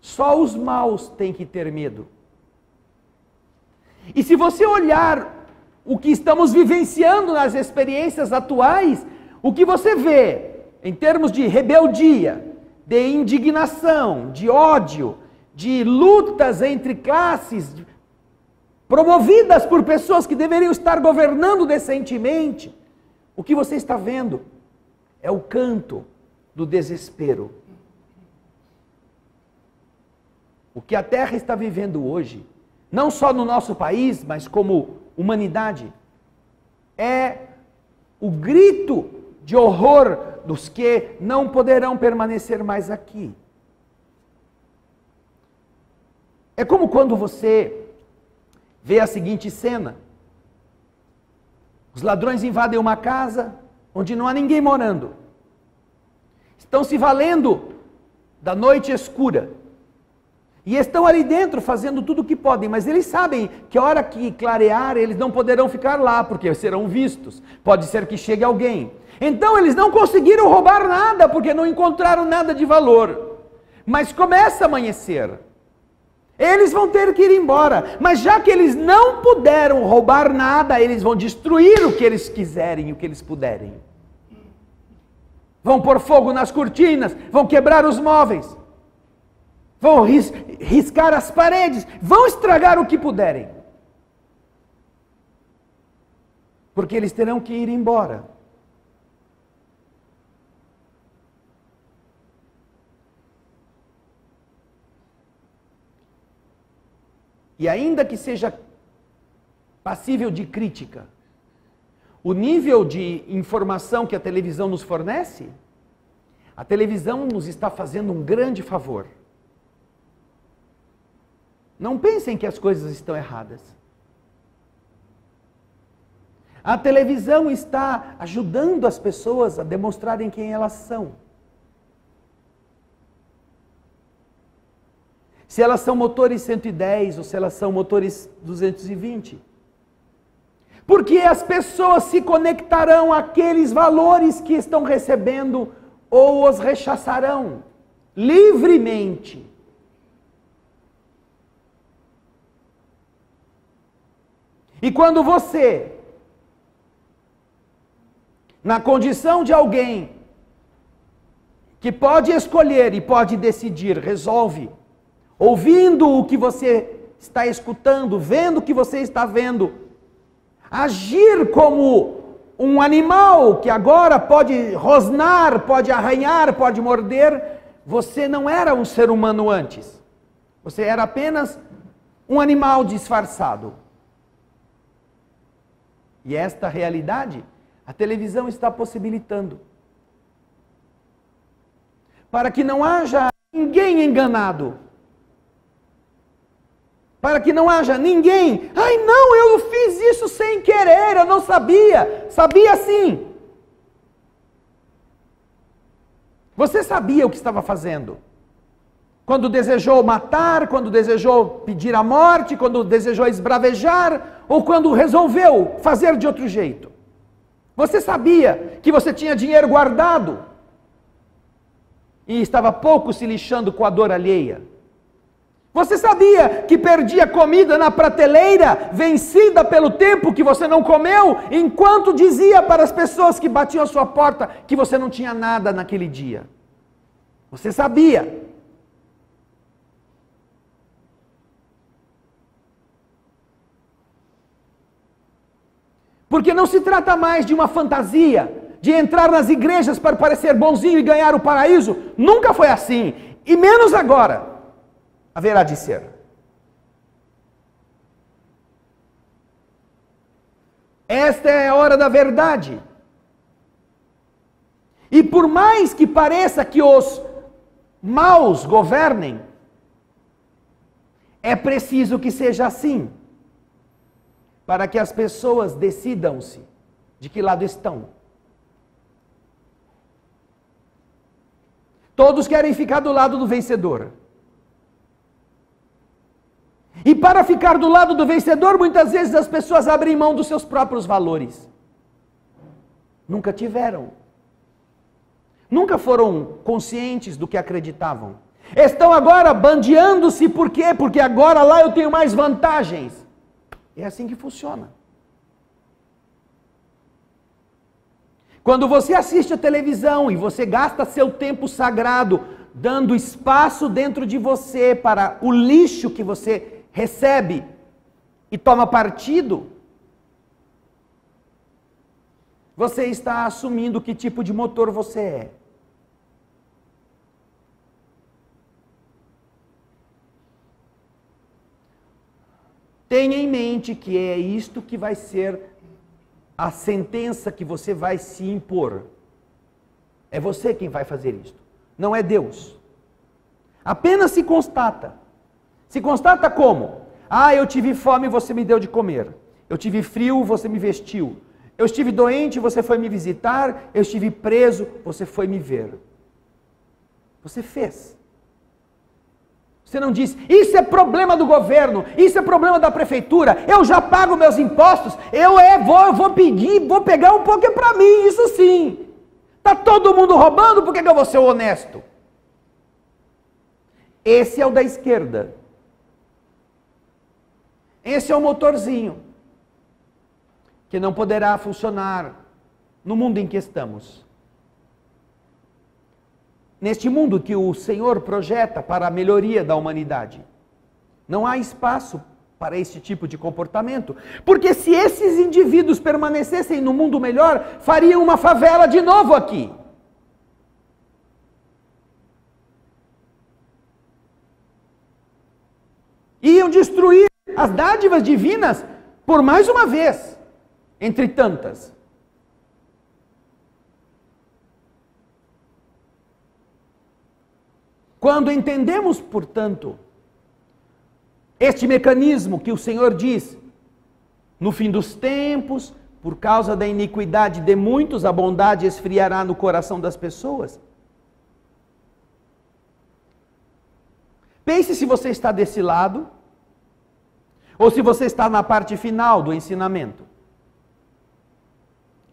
Só os maus têm que ter medo. E se você olhar o que estamos vivenciando nas experiências atuais, o que você vê em termos de rebeldia, de indignação, de ódio, de lutas entre classes, promovidas por pessoas que deveriam estar governando decentemente, o que você está vendo é o canto do desespero. O que a Terra está vivendo hoje, não só no nosso país, mas como humanidade, é o grito de horror dos que não poderão permanecer mais aqui. É como quando você vê a seguinte cena: os ladrões invadem uma casa onde não há ninguém morando, estão se valendo da noite escura. E estão ali dentro fazendo tudo o que podem, mas eles sabem que a hora que clarear, eles não poderão ficar lá, porque serão vistos. Pode ser que chegue alguém. Então eles não conseguiram roubar nada porque não encontraram nada de valor. Mas começa a amanhecer. Eles vão ter que ir embora. Mas já que eles não puderam roubar nada, eles vão destruir o que eles quiserem, o que eles puderem. Vão pôr fogo nas cortinas, vão quebrar os móveis, vão ris riscar as paredes, vão estragar o que puderem. Porque eles terão que ir embora. e ainda que seja passível de crítica, o nível de informação que a televisão nos fornece, a televisão nos está fazendo um grande favor. Não pensem que as coisas estão erradas. A televisão está ajudando as pessoas a demonstrarem quem elas são. se elas são motores 110 ou se elas são motores 220. Porque as pessoas se conectarão àqueles valores que estão recebendo ou os rechaçarão livremente. E quando você, na condição de alguém que pode escolher e pode decidir, resolve ouvindo o que você está escutando, vendo o que você está vendo, agir como um animal que agora pode rosnar, pode arranhar, pode morder, você não era um ser humano antes. Você era apenas um animal disfarçado. E esta realidade a televisão está possibilitando. Para que não haja ninguém enganado para que não haja ninguém, ai não, eu fiz isso sem querer, eu não sabia, sabia sim. Você sabia o que estava fazendo. Quando desejou matar, quando desejou pedir a morte, quando desejou esbravejar, ou quando resolveu fazer de outro jeito. Você sabia que você tinha dinheiro guardado e estava pouco se lixando com a dor alheia. Você sabia que perdia comida na prateleira, vencida pelo tempo que você não comeu, enquanto dizia para as pessoas que batiam a sua porta que você não tinha nada naquele dia? Você sabia. Porque não se trata mais de uma fantasia, de entrar nas igrejas para parecer bonzinho e ganhar o paraíso. Nunca foi assim. E menos agora haverá de ser. Esta é a hora da verdade. E por mais que pareça que os maus governem, é preciso que seja assim, para que as pessoas decidam-se de que lado estão. Todos querem ficar do lado do vencedor. E para ficar do lado do vencedor, muitas vezes as pessoas abrem mão dos seus próprios valores. Nunca tiveram. Nunca foram conscientes do que acreditavam. Estão agora bandeando-se, por quê? Porque agora lá eu tenho mais vantagens. É assim que funciona. Quando você assiste a televisão e você gasta seu tempo sagrado dando espaço dentro de você para o lixo que você recebe e toma partido, você está assumindo que tipo de motor você é. Tenha em mente que é isto que vai ser a sentença que você vai se impor. É você quem vai fazer isto, não é Deus. Apenas se constata. Se constata como? Ah, eu tive fome, você me deu de comer. Eu tive frio, você me vestiu. Eu estive doente, você foi me visitar. Eu estive preso, você foi me ver. Você fez. Você não diz, isso é problema do governo, isso é problema da prefeitura, eu já pago meus impostos, eu é, vou, eu vou pedir, vou pegar um pouco para mim, isso sim. Está todo mundo roubando, por que, que eu vou ser honesto? Esse é o da esquerda. Esse é o motorzinho que não poderá funcionar no mundo em que estamos. Neste mundo que o Senhor projeta para a melhoria da humanidade. Não há espaço para esse tipo de comportamento, porque se esses indivíduos permanecessem no mundo melhor, fariam uma favela de novo aqui. Iam destruir as dádivas divinas por mais uma vez entre tantas. Quando entendemos, portanto, este mecanismo que o Senhor diz, no fim dos tempos, por causa da iniquidade de muitos, a bondade esfriará no coração das pessoas. Pense se você está desse lado, ou se você está na parte final do ensinamento.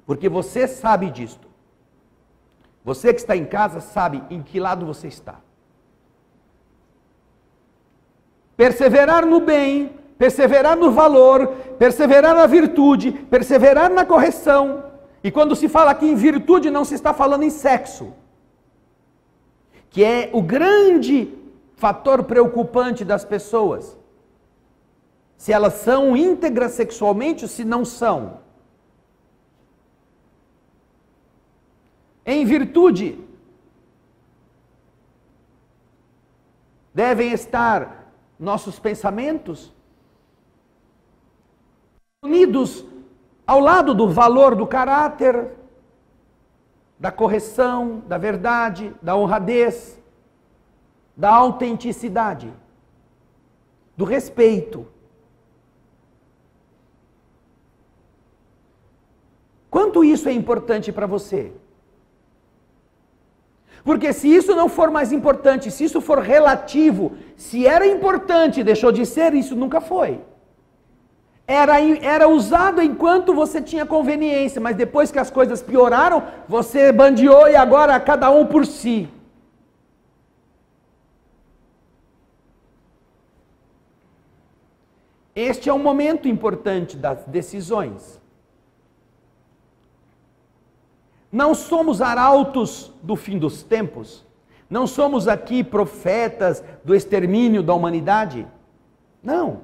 Porque você sabe disto. Você que está em casa sabe em que lado você está. Perseverar no bem, perseverar no valor, perseverar na virtude, perseverar na correção. E quando se fala aqui em virtude, não se está falando em sexo, que é o grande fator preocupante das pessoas. Se elas são íntegras sexualmente ou se não são. Em virtude, devem estar nossos pensamentos unidos ao lado do valor do caráter, da correção, da verdade, da honradez, da autenticidade, do respeito. Quanto isso é importante para você? Porque se isso não for mais importante, se isso for relativo, se era importante deixou de ser, isso nunca foi. Era, era usado enquanto você tinha conveniência, mas depois que as coisas pioraram, você bandeou e agora cada um por si. Este é um momento importante das decisões. Não somos arautos do fim dos tempos. Não somos aqui profetas do extermínio da humanidade. Não.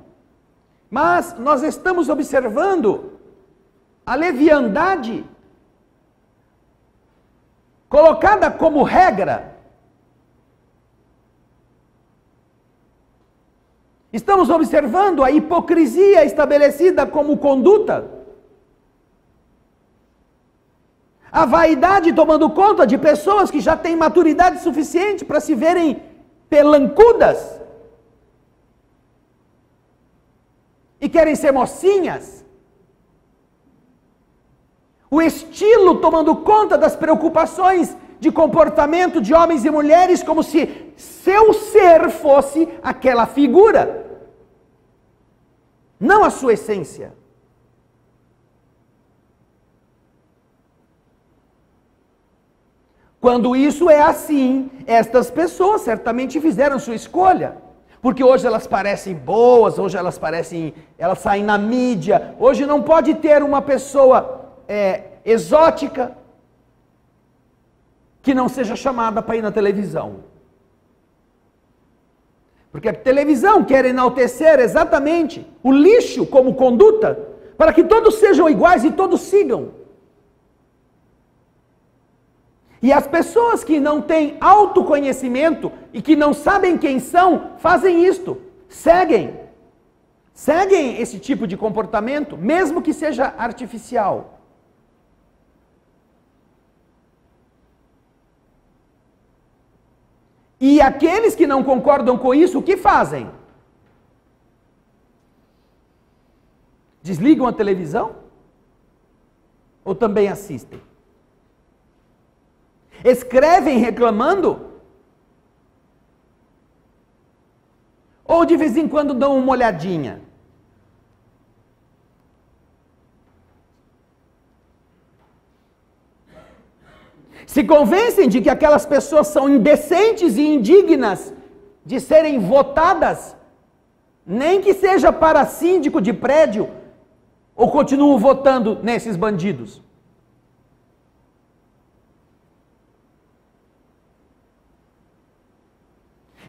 Mas nós estamos observando a leviandade colocada como regra. Estamos observando a hipocrisia estabelecida como conduta. A vaidade tomando conta de pessoas que já têm maturidade suficiente para se verem pelancudas e querem ser mocinhas. O estilo tomando conta das preocupações de comportamento de homens e mulheres, como se seu ser fosse aquela figura, não a sua essência. Quando isso é assim, estas pessoas certamente fizeram sua escolha. Porque hoje elas parecem boas, hoje elas parecem, elas saem na mídia. Hoje não pode ter uma pessoa é, exótica que não seja chamada para ir na televisão. Porque a televisão quer enaltecer exatamente o lixo como conduta, para que todos sejam iguais e todos sigam. E as pessoas que não têm autoconhecimento e que não sabem quem são, fazem isto, seguem. Seguem esse tipo de comportamento, mesmo que seja artificial. E aqueles que não concordam com isso, o que fazem? Desligam a televisão? Ou também assistem? Escrevem reclamando? Ou de vez em quando dão uma olhadinha? se convencem de que aquelas pessoas são indecentes e indignas de serem votadas, nem que seja para síndico de prédio, ou continuam votando nesses bandidos?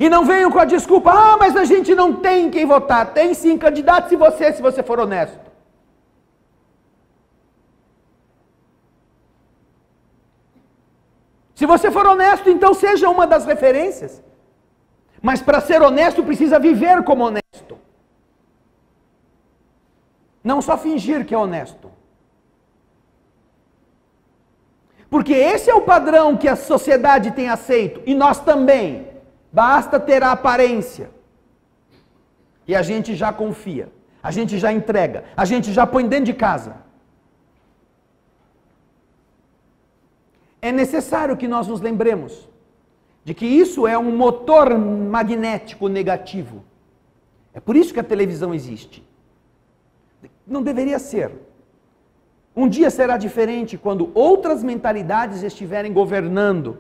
E não venham com a desculpa, ah, mas a gente não tem quem votar. Tem sim, candidato se você, se você for honesto. Se você for honesto, então seja uma das referências. Mas para ser honesto, precisa viver como honesto. Não só fingir que é honesto. Porque esse é o padrão que a sociedade tem aceito, e nós também. Basta ter a aparência. E a gente já confia, a gente já entrega, a gente já põe dentro de casa. é necessário que nós nos lembremos de que isso é um motor magnético negativo. É por isso que a televisão existe. Não deveria ser. Um dia será diferente quando outras mentalidades estiverem governando.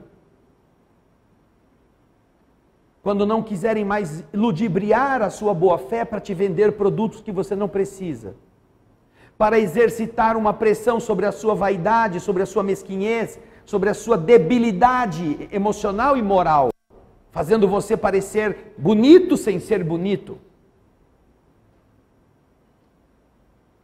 Quando não quiserem mais ludibriar a sua boa fé para te vender produtos que você não precisa. Para exercitar uma pressão sobre a sua vaidade, sobre a sua mesquinhez, sobre a sua debilidade emocional e moral, fazendo você parecer bonito sem ser bonito.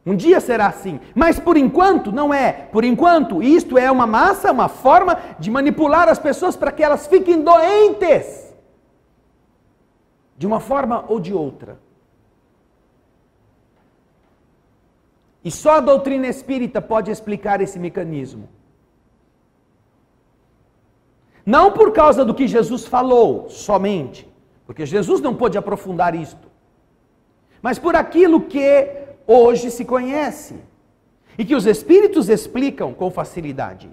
Um dia será assim, mas por enquanto não é. Por enquanto, isto é uma massa, uma forma de manipular as pessoas para que elas fiquem doentes, de uma forma ou de outra. E só a doutrina espírita pode explicar esse mecanismo. Não por causa do que Jesus falou somente, porque Jesus não pôde aprofundar isto, mas por aquilo que hoje se conhece e que os Espíritos explicam com facilidade.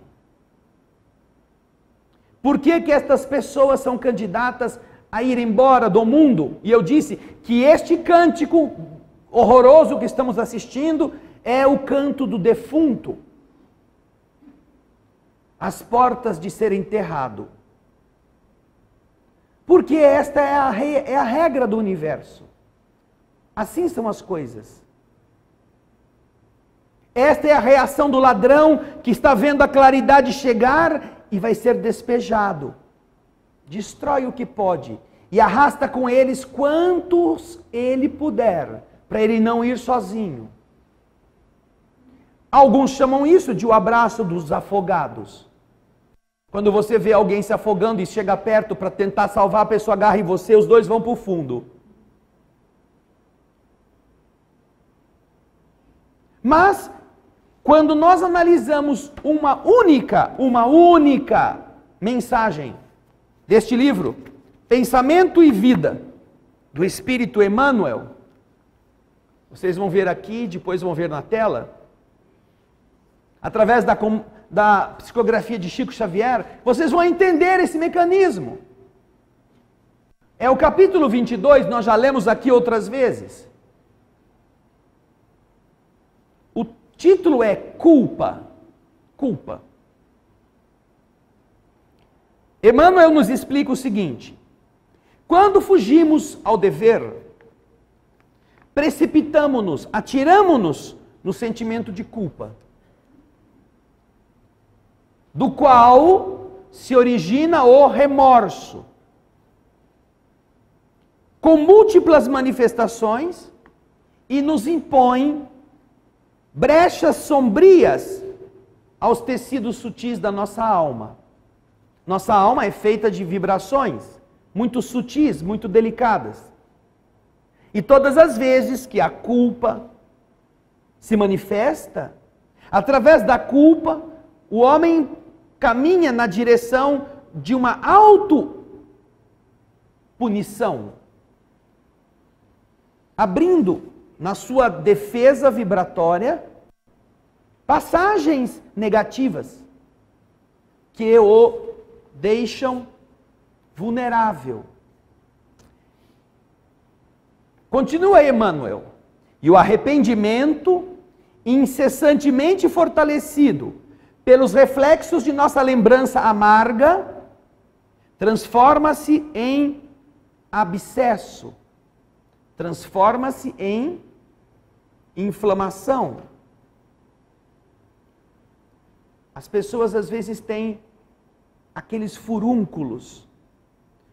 Por que, que estas pessoas são candidatas a ir embora do mundo? E eu disse que este cântico horroroso que estamos assistindo é o canto do defunto às portas de ser enterrado. Porque esta é a, é a regra do universo. Assim são as coisas. Esta é a reação do ladrão que está vendo a claridade chegar e vai ser despejado. Destrói o que pode e arrasta com eles quantos ele puder, para ele não ir sozinho. Alguns chamam isso de o abraço dos afogados. Quando você vê alguém se afogando e chega perto para tentar salvar, a pessoa agarra em você, os dois vão para o fundo. Mas, quando nós analisamos uma única, uma única mensagem deste livro, Pensamento e Vida, do Espírito Emmanuel, vocês vão ver aqui, depois vão ver na tela, através da, da psicografia de Chico Xavier, vocês vão entender esse mecanismo. É o capítulo 22, nós já lemos aqui outras vezes. O título é Culpa. Culpa. Emmanuel nos explica o seguinte: quando fugimos ao dever, precipitamos-nos, atiramos-nos no sentimento de culpa do qual se origina o remorso. com múltiplas manifestações e nos impõe brechas sombrias aos tecidos sutis da nossa alma. Nossa alma é feita de vibrações muito sutis, muito delicadas. E todas as vezes que a culpa se manifesta, através da culpa, o homem caminha na direção de uma auto punição, abrindo na sua defesa vibratória passagens negativas que o deixam vulnerável. Continua Emmanuel. E o arrependimento, incessantemente fortalecido pelos reflexos de nossa lembrança amarga, transforma-se em abscesso, transforma-se em inflamação. As pessoas às vezes têm aqueles furúnculos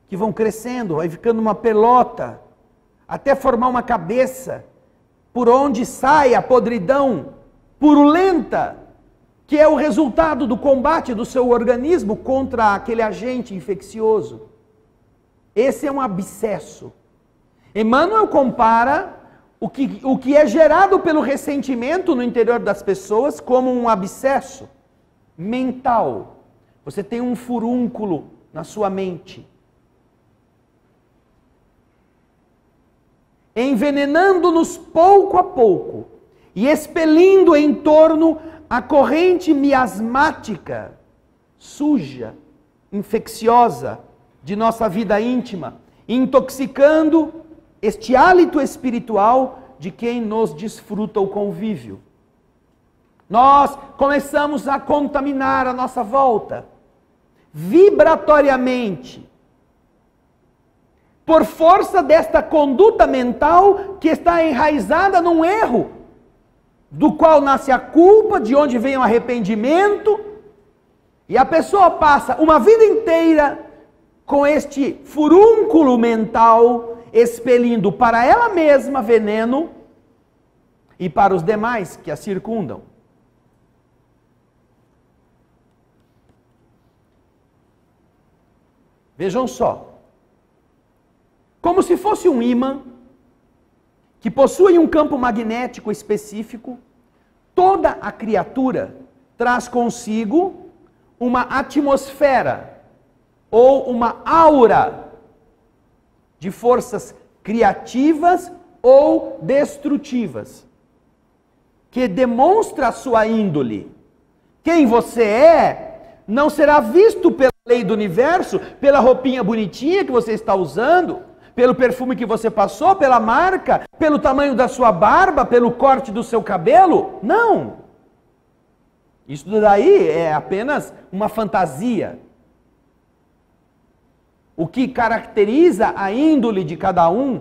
que vão crescendo, vai ficando uma pelota, até formar uma cabeça, por onde sai a podridão purulenta, que é o resultado do combate do seu organismo contra aquele agente infeccioso. Esse é um abscesso. Emmanuel compara o que, o que é gerado pelo ressentimento no interior das pessoas como um abscesso mental. Você tem um furúnculo na sua mente. Envenenando-nos pouco a pouco e expelindo em torno a corrente miasmática, suja, infecciosa de nossa vida íntima, intoxicando este hálito espiritual de quem nos desfruta o convívio. Nós começamos a contaminar a nossa volta, vibratoriamente, por força desta conduta mental que está enraizada num erro, do qual nasce a culpa, de onde vem o arrependimento, e a pessoa passa uma vida inteira com este furúnculo mental expelindo para ela mesma veneno e para os demais que a circundam. Vejam só. Como se fosse um ímã que possui um campo magnético específico, toda a criatura traz consigo uma atmosfera ou uma aura de forças criativas ou destrutivas, que demonstra a sua índole. Quem você é não será visto pela lei do universo, pela roupinha bonitinha que você está usando, pelo perfume que você passou, pela marca, pelo tamanho da sua barba, pelo corte do seu cabelo. Não. Isso daí é apenas uma fantasia. O que caracteriza a índole de cada um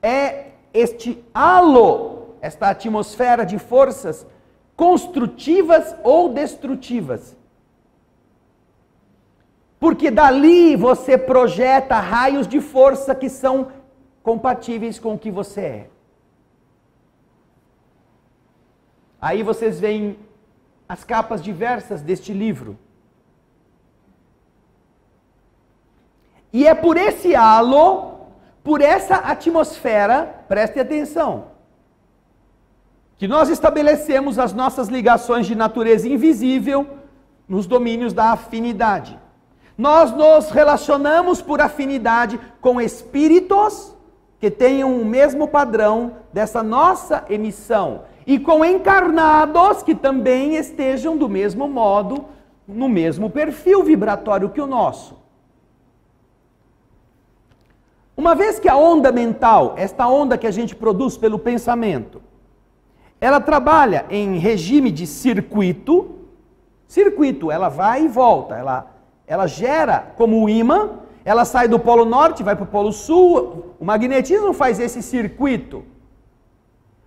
é este halo, esta atmosfera de forças construtivas ou destrutivas porque dali você projeta raios de força que são compatíveis com o que você é. Aí vocês veem as capas diversas deste livro. E é por esse halo, por essa atmosfera, preste atenção, que nós estabelecemos as nossas ligações de natureza invisível nos domínios da afinidade. Nós nos relacionamos por afinidade com espíritos que tenham o mesmo padrão dessa nossa emissão e com encarnados que também estejam do mesmo modo, no mesmo perfil vibratório que o nosso. Uma vez que a onda mental, esta onda que a gente produz pelo pensamento, ela trabalha em regime de circuito, circuito, ela vai e volta, ela ela gera como imã, ela sai do polo norte, vai para o polo sul. O magnetismo faz esse circuito.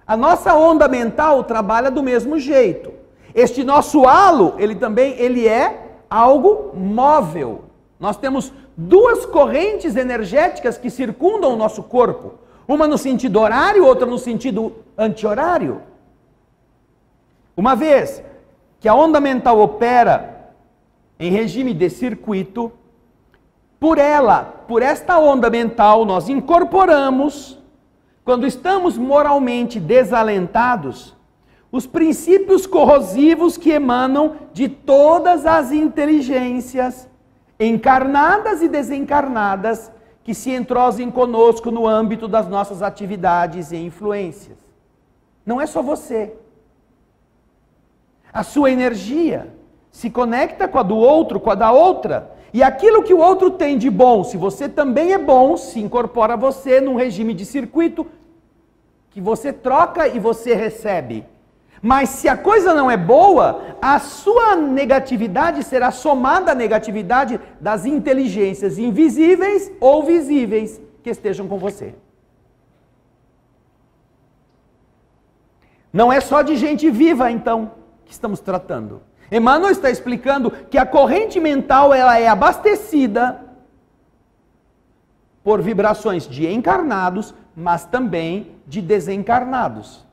A nossa onda mental trabalha do mesmo jeito. Este nosso halo, ele também ele é algo móvel. Nós temos duas correntes energéticas que circundam o nosso corpo. Uma no sentido horário, outra no sentido anti-horário. Uma vez que a onda mental opera em regime de circuito, por ela, por esta onda mental, nós incorporamos, quando estamos moralmente desalentados, os princípios corrosivos que emanam de todas as inteligências, encarnadas e desencarnadas, que se entrosem conosco no âmbito das nossas atividades e influências. Não é só você. A sua energia se conecta com a do outro, com a da outra. E aquilo que o outro tem de bom, se você também é bom, se incorpora a você num regime de circuito que você troca e você recebe. Mas se a coisa não é boa, a sua negatividade será somada à negatividade das inteligências invisíveis ou visíveis que estejam com você. Não é só de gente viva, então, que estamos tratando. Emmanuel está explicando que a corrente mental ela é abastecida por vibrações de encarnados, mas também de desencarnados.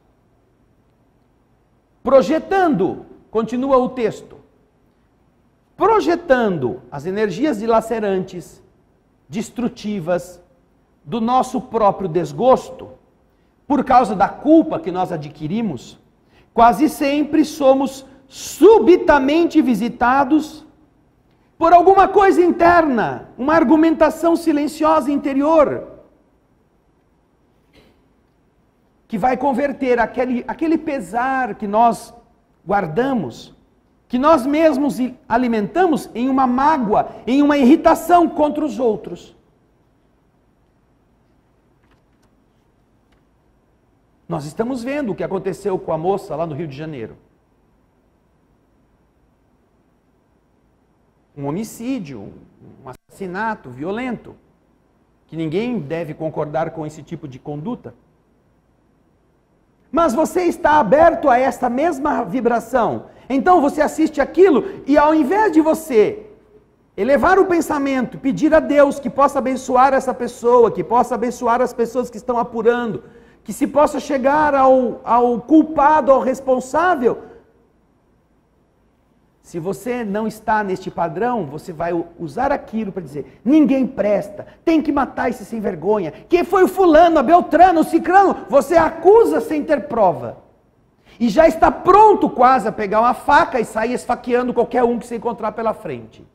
Projetando, continua o texto, projetando as energias dilacerantes, destrutivas do nosso próprio desgosto, por causa da culpa que nós adquirimos, quase sempre somos subitamente visitados por alguma coisa interna, uma argumentação silenciosa interior que vai converter aquele, aquele pesar que nós guardamos, que nós mesmos alimentamos, em uma mágoa, em uma irritação contra os outros. Nós estamos vendo o que aconteceu com a moça lá no Rio de Janeiro. Um homicídio, um assassinato violento, que ninguém deve concordar com esse tipo de conduta. Mas você está aberto a esta mesma vibração. Então você assiste aquilo e ao invés de você elevar o pensamento, pedir a Deus que possa abençoar essa pessoa, que possa abençoar as pessoas que estão apurando, que se possa chegar ao, ao culpado, ao responsável, se você não está neste padrão, você vai usar aquilo para dizer: ninguém presta, tem que matar esse sem vergonha. Quem foi o fulano, a Beltrano, o Cicrano? Você acusa sem ter prova. E já está pronto quase a pegar uma faca e sair esfaqueando qualquer um que se encontrar pela frente.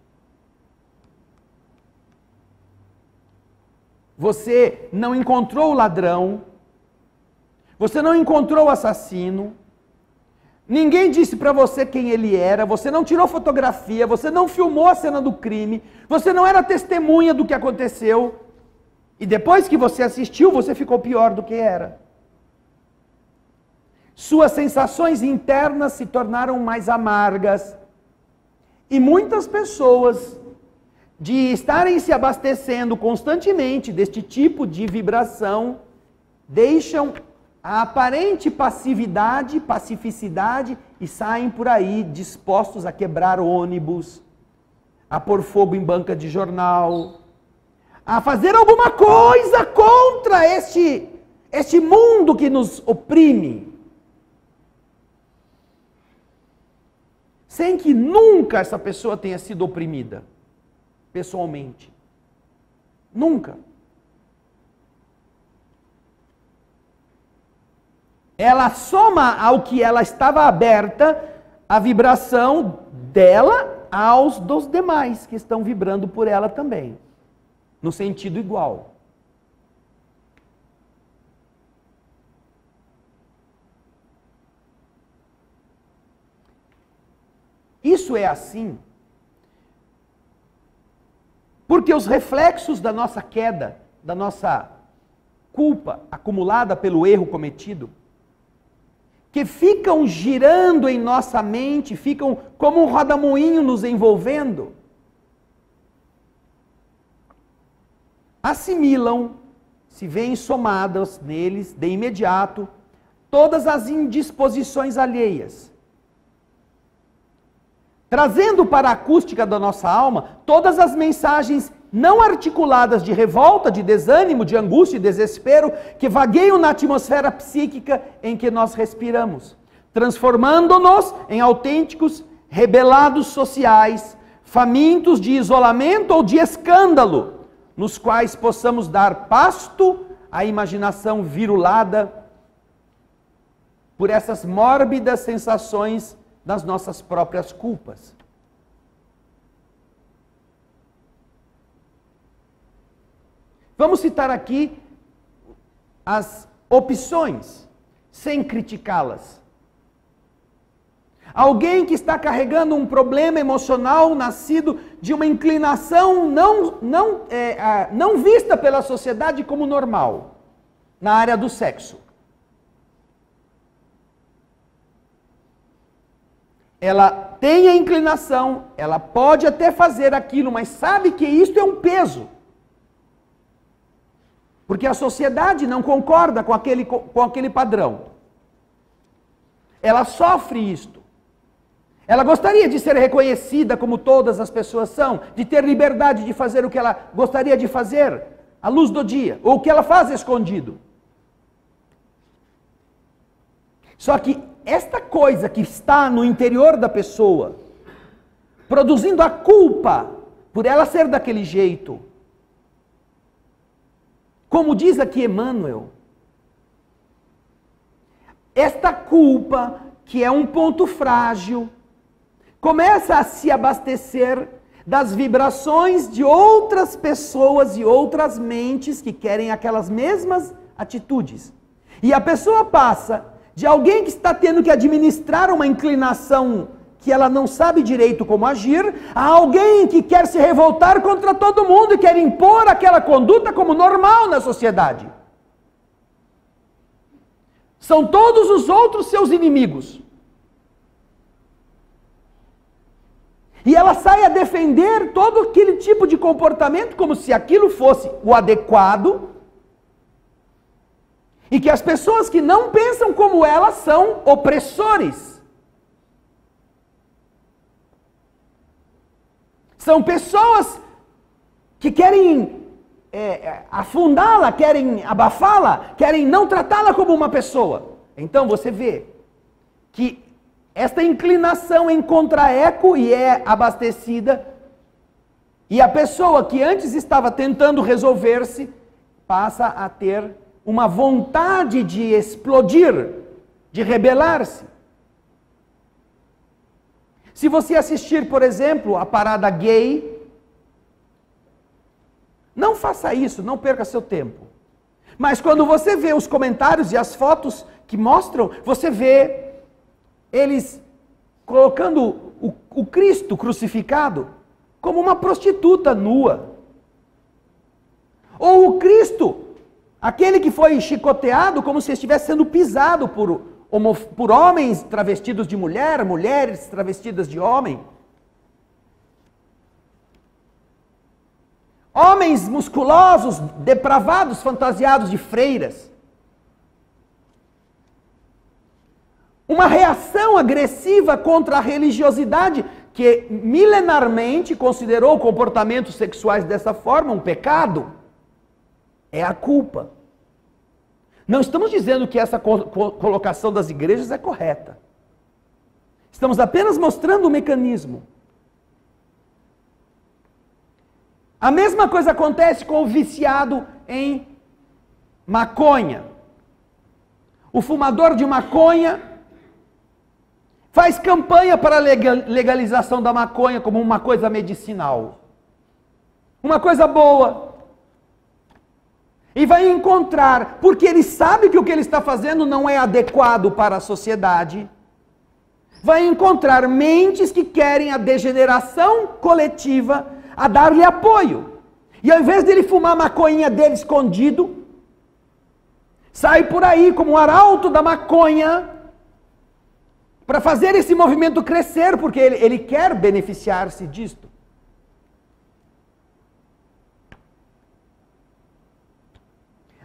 Você não encontrou o ladrão, você não encontrou o assassino, Ninguém disse para você quem ele era, você não tirou fotografia, você não filmou a cena do crime, você não era testemunha do que aconteceu. E depois que você assistiu, você ficou pior do que era. Suas sensações internas se tornaram mais amargas. E muitas pessoas, de estarem se abastecendo constantemente deste tipo de vibração, deixam a aparente passividade, pacificidade e saem por aí dispostos a quebrar ônibus, a pôr fogo em banca de jornal, a fazer alguma coisa contra este, este mundo que nos oprime. Sem que nunca essa pessoa tenha sido oprimida, pessoalmente. Nunca. Ela soma ao que ela estava aberta a vibração dela aos dos demais que estão vibrando por ela também, no sentido igual. Isso é assim porque os reflexos da nossa queda, da nossa culpa acumulada pelo erro cometido, que ficam girando em nossa mente, ficam como um rodamuinho nos envolvendo, assimilam, se veem somadas neles de imediato todas as indisposições alheias, trazendo para a acústica da nossa alma todas as mensagens não articuladas de revolta, de desânimo, de angústia e desespero que vagueiam na atmosfera psíquica em que nós respiramos, transformando-nos em autênticos rebelados sociais, famintos de isolamento ou de escândalo, nos quais possamos dar pasto à imaginação virulada por essas mórbidas sensações das nossas próprias culpas. Vamos citar aqui as opções, sem criticá-las. Alguém que está carregando um problema emocional nascido de uma inclinação não, não, é, não vista pela sociedade como normal, na área do sexo. Ela tem a inclinação, ela pode até fazer aquilo, mas sabe que isto é um peso. Porque a sociedade não concorda com aquele, com aquele padrão. Ela sofre isto. Ela gostaria de ser reconhecida como todas as pessoas são, de ter liberdade de fazer o que ela gostaria de fazer à luz do dia, ou o que ela faz escondido. Só que esta coisa que está no interior da pessoa, produzindo a culpa por ela ser daquele jeito, como diz aqui Emmanuel, esta culpa, que é um ponto frágil, começa a se abastecer das vibrações de outras pessoas e outras mentes que querem aquelas mesmas atitudes. E a pessoa passa de alguém que está tendo que administrar uma inclinação que ela não sabe direito como agir, a alguém que quer se revoltar contra todo mundo e quer impor aquela conduta como normal na sociedade. São todos os outros seus inimigos. E ela sai a defender todo aquele tipo de comportamento como se aquilo fosse o adequado. E que as pessoas que não pensam como ela são opressores. São pessoas que querem é, é, afundá-la, querem abafá-la, querem não tratá-la como uma pessoa. Então você vê que esta inclinação encontra eco e é abastecida, e a pessoa que antes estava tentando resolver-se passa a ter uma vontade de explodir, de rebelar-se. Se você assistir, por exemplo, a parada gay, não faça isso, não perca seu tempo. Mas quando você vê os comentários e as fotos que mostram, você vê eles colocando o, o Cristo crucificado como uma prostituta nua. Ou o Cristo, aquele que foi chicoteado como se estivesse sendo pisado por por homens travestidos de mulher, mulheres travestidas de homem. Homens musculosos, depravados, fantasiados de freiras. Uma reação agressiva contra a religiosidade que milenarmente considerou comportamentos sexuais dessa forma um pecado. É a culpa. Não estamos dizendo que essa colocação das igrejas é correta. Estamos apenas mostrando o mecanismo. A mesma coisa acontece com o viciado em maconha. O fumador de maconha faz campanha para a legalização da maconha como uma coisa medicinal. Uma coisa boa, e vai encontrar, porque ele sabe que o que ele está fazendo não é adequado para a sociedade. Vai encontrar mentes que querem a degeneração coletiva a dar-lhe apoio. E ao invés dele fumar a maconha dele escondido, sai por aí como um arauto da maconha para fazer esse movimento crescer, porque ele, ele quer beneficiar-se disto.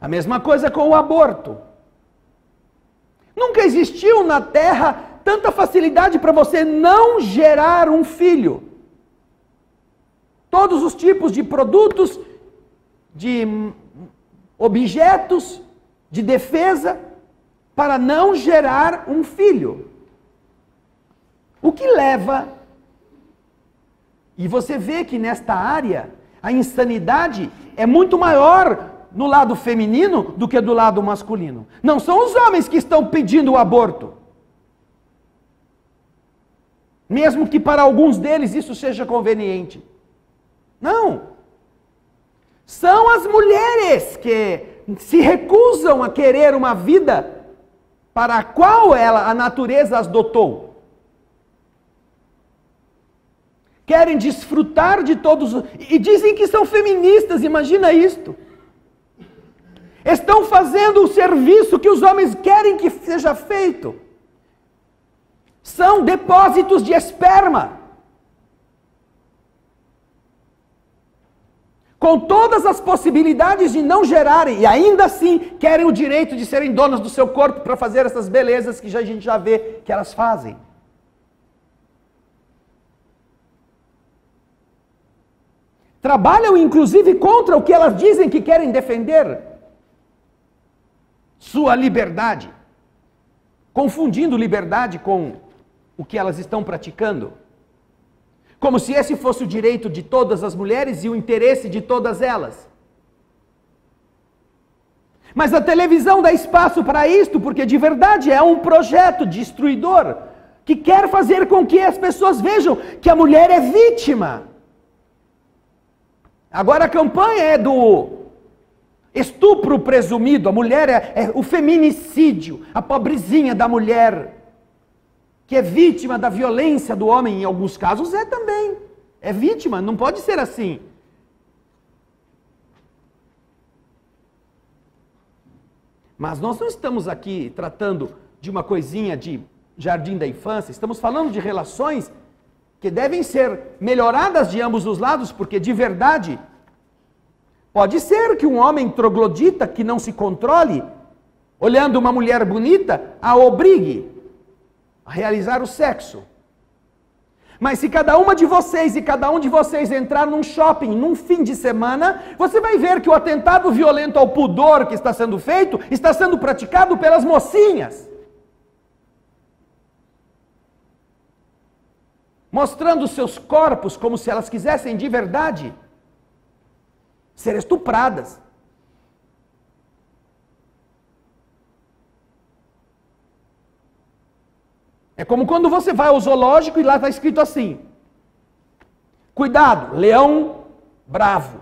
A mesma coisa com o aborto. Nunca existiu na Terra tanta facilidade para você não gerar um filho. todos os tipos de produtos, de objetos de defesa para não gerar um filho. O que leva. E você vê que nesta área a insanidade é muito maior no lado feminino do que do lado masculino. Não são os homens que estão pedindo o aborto. Mesmo que para alguns deles isso seja conveniente. Não. São as mulheres que se recusam a querer uma vida para a qual ela, a natureza as dotou. Querem desfrutar de todos e dizem que são feministas, imagina isto. Estão fazendo o serviço que os homens querem que seja feito. São depósitos de esperma. Com todas as possibilidades de não gerarem, e ainda assim querem o direito de serem donas do seu corpo para fazer essas belezas que a gente já vê que elas fazem. Trabalham inclusive contra o que elas dizem que querem defender sua liberdade, confundindo liberdade com o que elas estão praticando. Como se esse fosse o direito de todas as mulheres e o interesse de todas elas. Mas a televisão dá espaço para isto, porque de verdade é um projeto destruidor que quer fazer com que as pessoas vejam que a mulher é vítima. Agora a campanha é do Estupro presumido, a mulher é, é, o feminicídio, a pobrezinha da mulher, que é vítima da violência do homem, em alguns casos é também. É vítima, não pode ser assim. Mas nós não estamos aqui tratando de uma coisinha de jardim da infância, estamos falando de relações que devem ser melhoradas de ambos os lados, porque de verdade Pode ser que um homem troglodita que não se controle, olhando uma mulher bonita, a obrigue a realizar o sexo. Mas se cada uma de vocês e cada um de vocês entrar num shopping num fim de semana, você vai ver que o atentado violento ao pudor que está sendo feito está sendo praticado pelas mocinhas. Mostrando seus corpos como se elas quisessem de verdade ser estupradas. É como quando você vai ao zoológico e lá está escrito assim: Cuidado, leão bravo.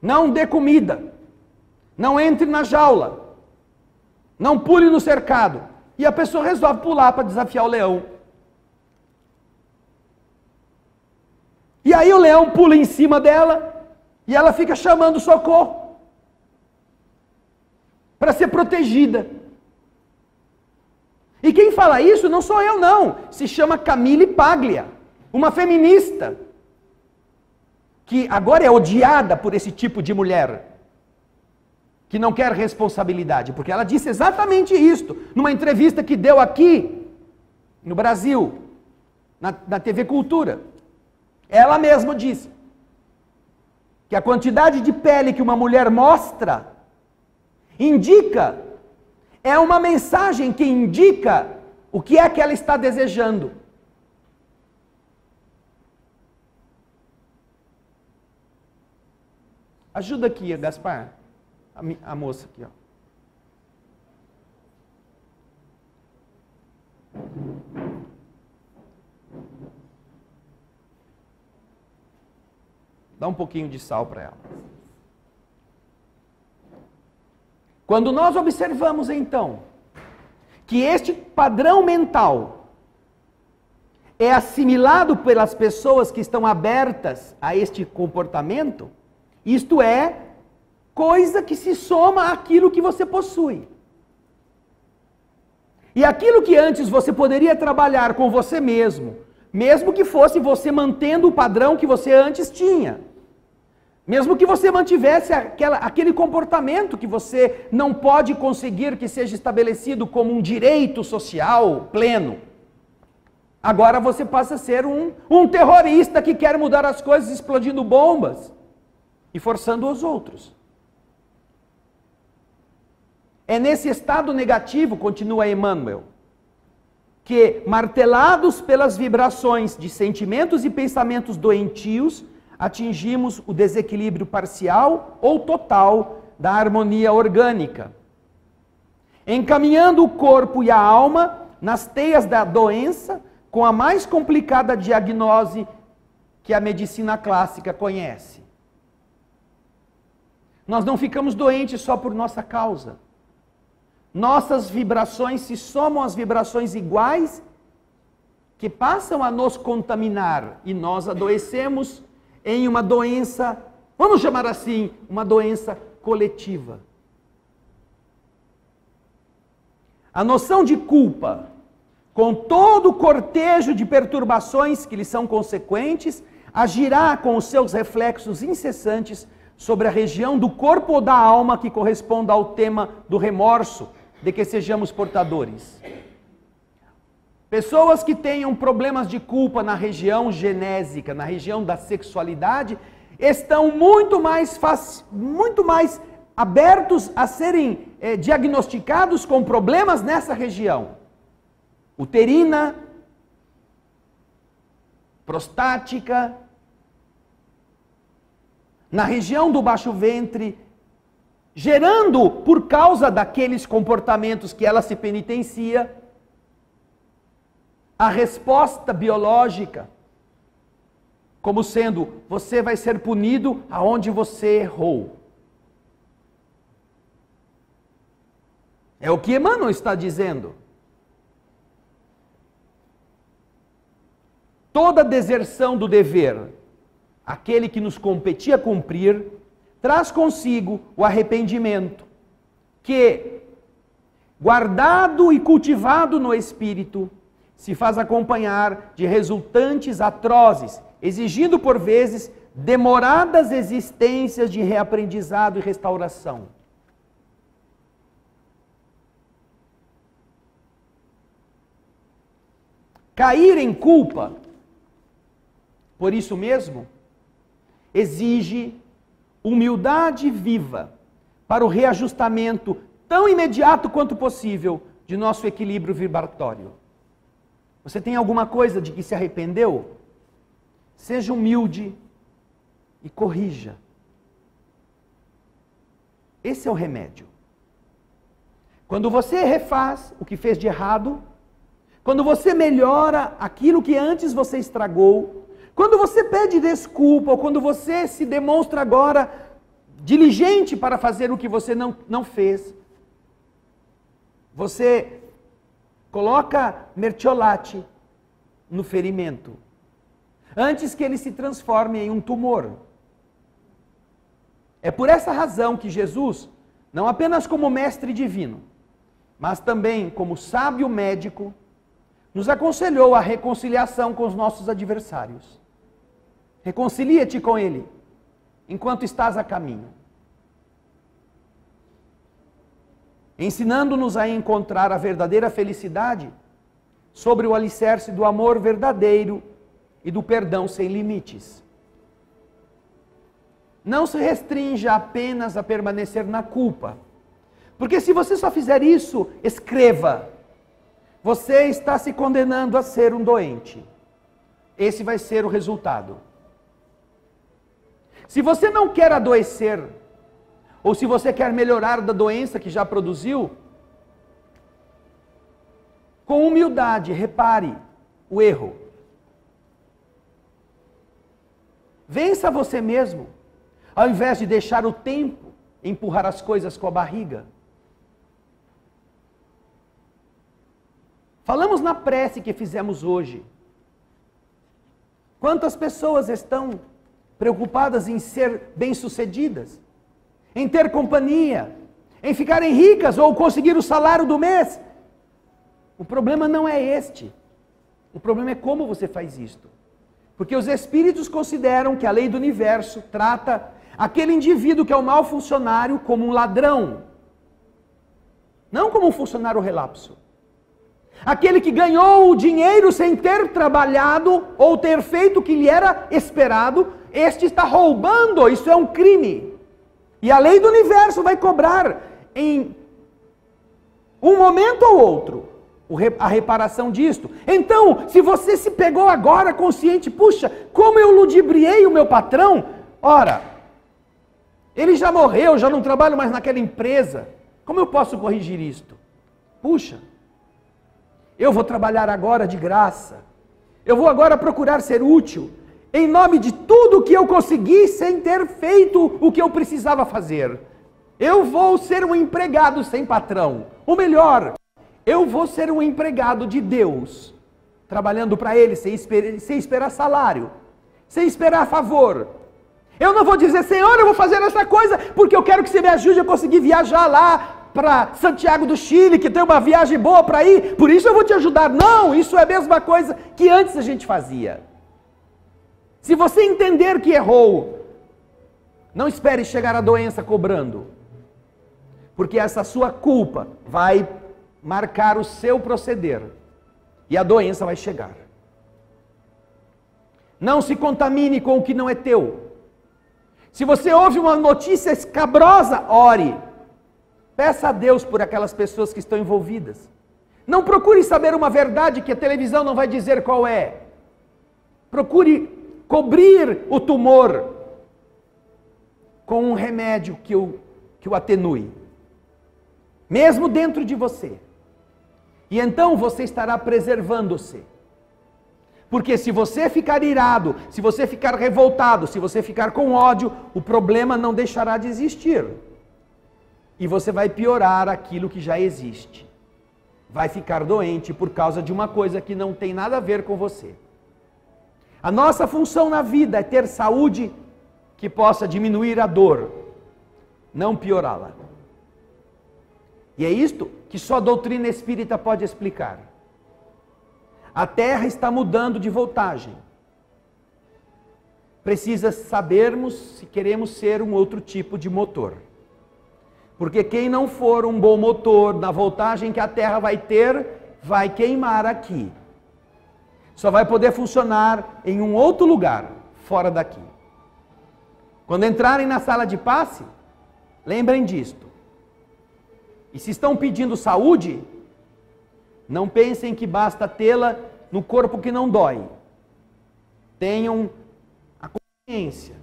Não dê comida. Não entre na jaula. Não pule no cercado. E a pessoa resolve pular para desafiar o leão. E aí o leão pula em cima dela e ela fica chamando socorro para ser protegida. E quem fala isso não sou eu, não. Se chama Camille Paglia, uma feminista, que agora é odiada por esse tipo de mulher, que não quer responsabilidade, porque ela disse exatamente isto numa entrevista que deu aqui, no Brasil, na, na TV Cultura. Ela mesma disse que a quantidade de pele que uma mulher mostra indica, é uma mensagem que indica o que é que ela está desejando. Ajuda aqui, Gaspar, a, a moça aqui, ó. Dá um pouquinho de sal para ela. Quando nós observamos então que este padrão mental é assimilado pelas pessoas que estão abertas a este comportamento, isto é coisa que se soma àquilo que você possui. E aquilo que antes você poderia trabalhar com você mesmo, mesmo que fosse você mantendo o padrão que você antes tinha. Mesmo que você mantivesse aquela, aquele comportamento que você não pode conseguir que seja estabelecido como um direito social pleno. Agora você passa a ser um, um terrorista que quer mudar as coisas explodindo bombas e forçando os outros. É nesse estado negativo, continua Emmanuel, que, martelados pelas vibrações de sentimentos e pensamentos doentios, atingimos o desequilíbrio parcial ou total da harmonia orgânica, encaminhando o corpo e a alma nas teias da doença com a mais complicada diagnose que a medicina clássica conhece. Nós não ficamos doentes só por nossa causa. Nossas vibrações se somam às vibrações iguais que passam a nos contaminar e nós adoecemos em uma doença, vamos chamar assim, uma doença coletiva. A noção de culpa com todo o cortejo de perturbações que lhe são consequentes, agirá com os seus reflexos incessantes sobre a região do corpo ou da alma que corresponda ao tema do remorso de que sejamos portadores. Pessoas que tenham problemas de culpa na região genésica, na região da sexualidade, estão muito mais, muito mais abertos a serem eh, diagnosticados com problemas nessa região. Uterina, prostática, na região do baixo ventre, gerando, por causa daqueles comportamentos que ela se penitencia, a resposta biológica, como sendo: você vai ser punido aonde você errou. É o que Emmanuel está dizendo. toda deserção do dever, aquele que nos competia cumprir, traz consigo o arrependimento, que, guardado e cultivado no espírito, se faz acompanhar de resultantes atrozes, exigindo por vezes demoradas existências de reaprendizado e restauração. Cair em culpa por isso mesmo, exige humildade viva para o reajustamento tão imediato quanto possível de nosso equilíbrio vibratório. Você tem alguma coisa de que se arrependeu? Seja humilde e corrija. Esse é o remédio. Quando você refaz o que fez de errado, quando você melhora aquilo que antes você estragou, quando você pede desculpa, ou quando você se demonstra agora diligente para fazer o que você não, não fez, você coloca mertiolate no ferimento, antes que ele se transforme em um tumor. É por essa razão que Jesus, não apenas como mestre divino, mas também como sábio médico, nos aconselhou a reconciliação com os nossos adversários. Reconcilia-te com Ele enquanto estás a caminho. Ensinando-nos a encontrar a verdadeira felicidade sobre o alicerce do amor verdadeiro e do perdão sem limites. Não se restrinja apenas a permanecer na culpa. Porque se você só fizer isso, escreva. Você está se condenando a ser um doente. Esse vai ser o resultado. Se você não quer adoecer, ou se você quer melhorar da doença que já produziu, com humildade, repare o erro. Vença você mesmo, ao invés de deixar o tempo empurrar as coisas com a barriga. Falamos na prece que fizemos hoje. Quantas pessoas estão preocupadas em ser bem-sucedidas, em ter companhia, em ficarem ricas ou conseguir o salário do mês. O problema não é este. O problema é como você faz isto. Porque os espíritos consideram que a lei do universo trata aquele indivíduo que é o mau funcionário como um ladrão, não como um funcionário relapso. Aquele que ganhou o dinheiro sem ter trabalhado ou ter feito o que lhe era esperado, este está roubando, isso é um crime. E a lei do universo vai cobrar em um momento ou outro a reparação disto. Então, se você se pegou agora consciente, puxa, como eu ludibriei o meu patrão, ora, ele já morreu, já não trabalho mais naquela empresa. Como eu posso corrigir isto? Puxa, eu vou trabalhar agora de graça. Eu vou agora procurar ser útil em nome de tudo que eu consegui sem ter feito o que eu precisava fazer. Eu vou ser um empregado sem patrão. Ou melhor, eu vou ser um empregado de Deus, trabalhando para Ele sem, esper sem esperar salário, sem esperar favor. Eu não vou dizer, Senhor, eu vou fazer essa coisa porque eu quero que você me ajude a conseguir viajar lá para Santiago do Chile, que tem uma viagem boa para ir, por isso eu vou te ajudar. Não, isso é a mesma coisa que antes a gente fazia. Se você entender que errou, não espere chegar a doença cobrando, porque essa sua culpa vai marcar o seu proceder e a doença vai chegar. Não se contamine com o que não é teu. Se você ouve uma notícia escabrosa, ore. Peça a Deus por aquelas pessoas que estão envolvidas. Não procure saber uma verdade que a televisão não vai dizer qual é. Procure cobrir o tumor com um remédio que o, que o atenue, mesmo dentro de você. E então você estará preservando-se. Porque se você ficar irado, se você ficar revoltado, se você ficar com ódio, o problema não deixará de existir. E você vai piorar aquilo que já existe. Vai ficar doente por causa de uma coisa que não tem nada a ver com você. A nossa função na vida é ter saúde que possa diminuir a dor, não piorá-la. E é isto que só a doutrina espírita pode explicar. A Terra está mudando de voltagem. Precisa sabermos se queremos ser um outro tipo de motor. Porque quem não for um bom motor na voltagem que a Terra vai ter, vai queimar aqui só vai poder funcionar em um outro lugar, fora daqui. Quando entrarem na sala de passe, lembrem disto. E se estão pedindo saúde, não pensem que basta tê-la no corpo que não dói. Tenham a consciência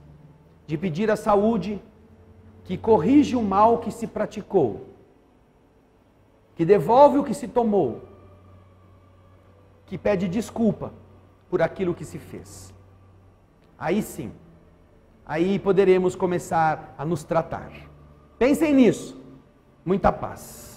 de pedir a saúde que corrige o mal que se praticou, que devolve o que se tomou que pede desculpa por aquilo que se fez. Aí sim, aí poderemos começar a nos tratar. Pensem nisso. Muita paz.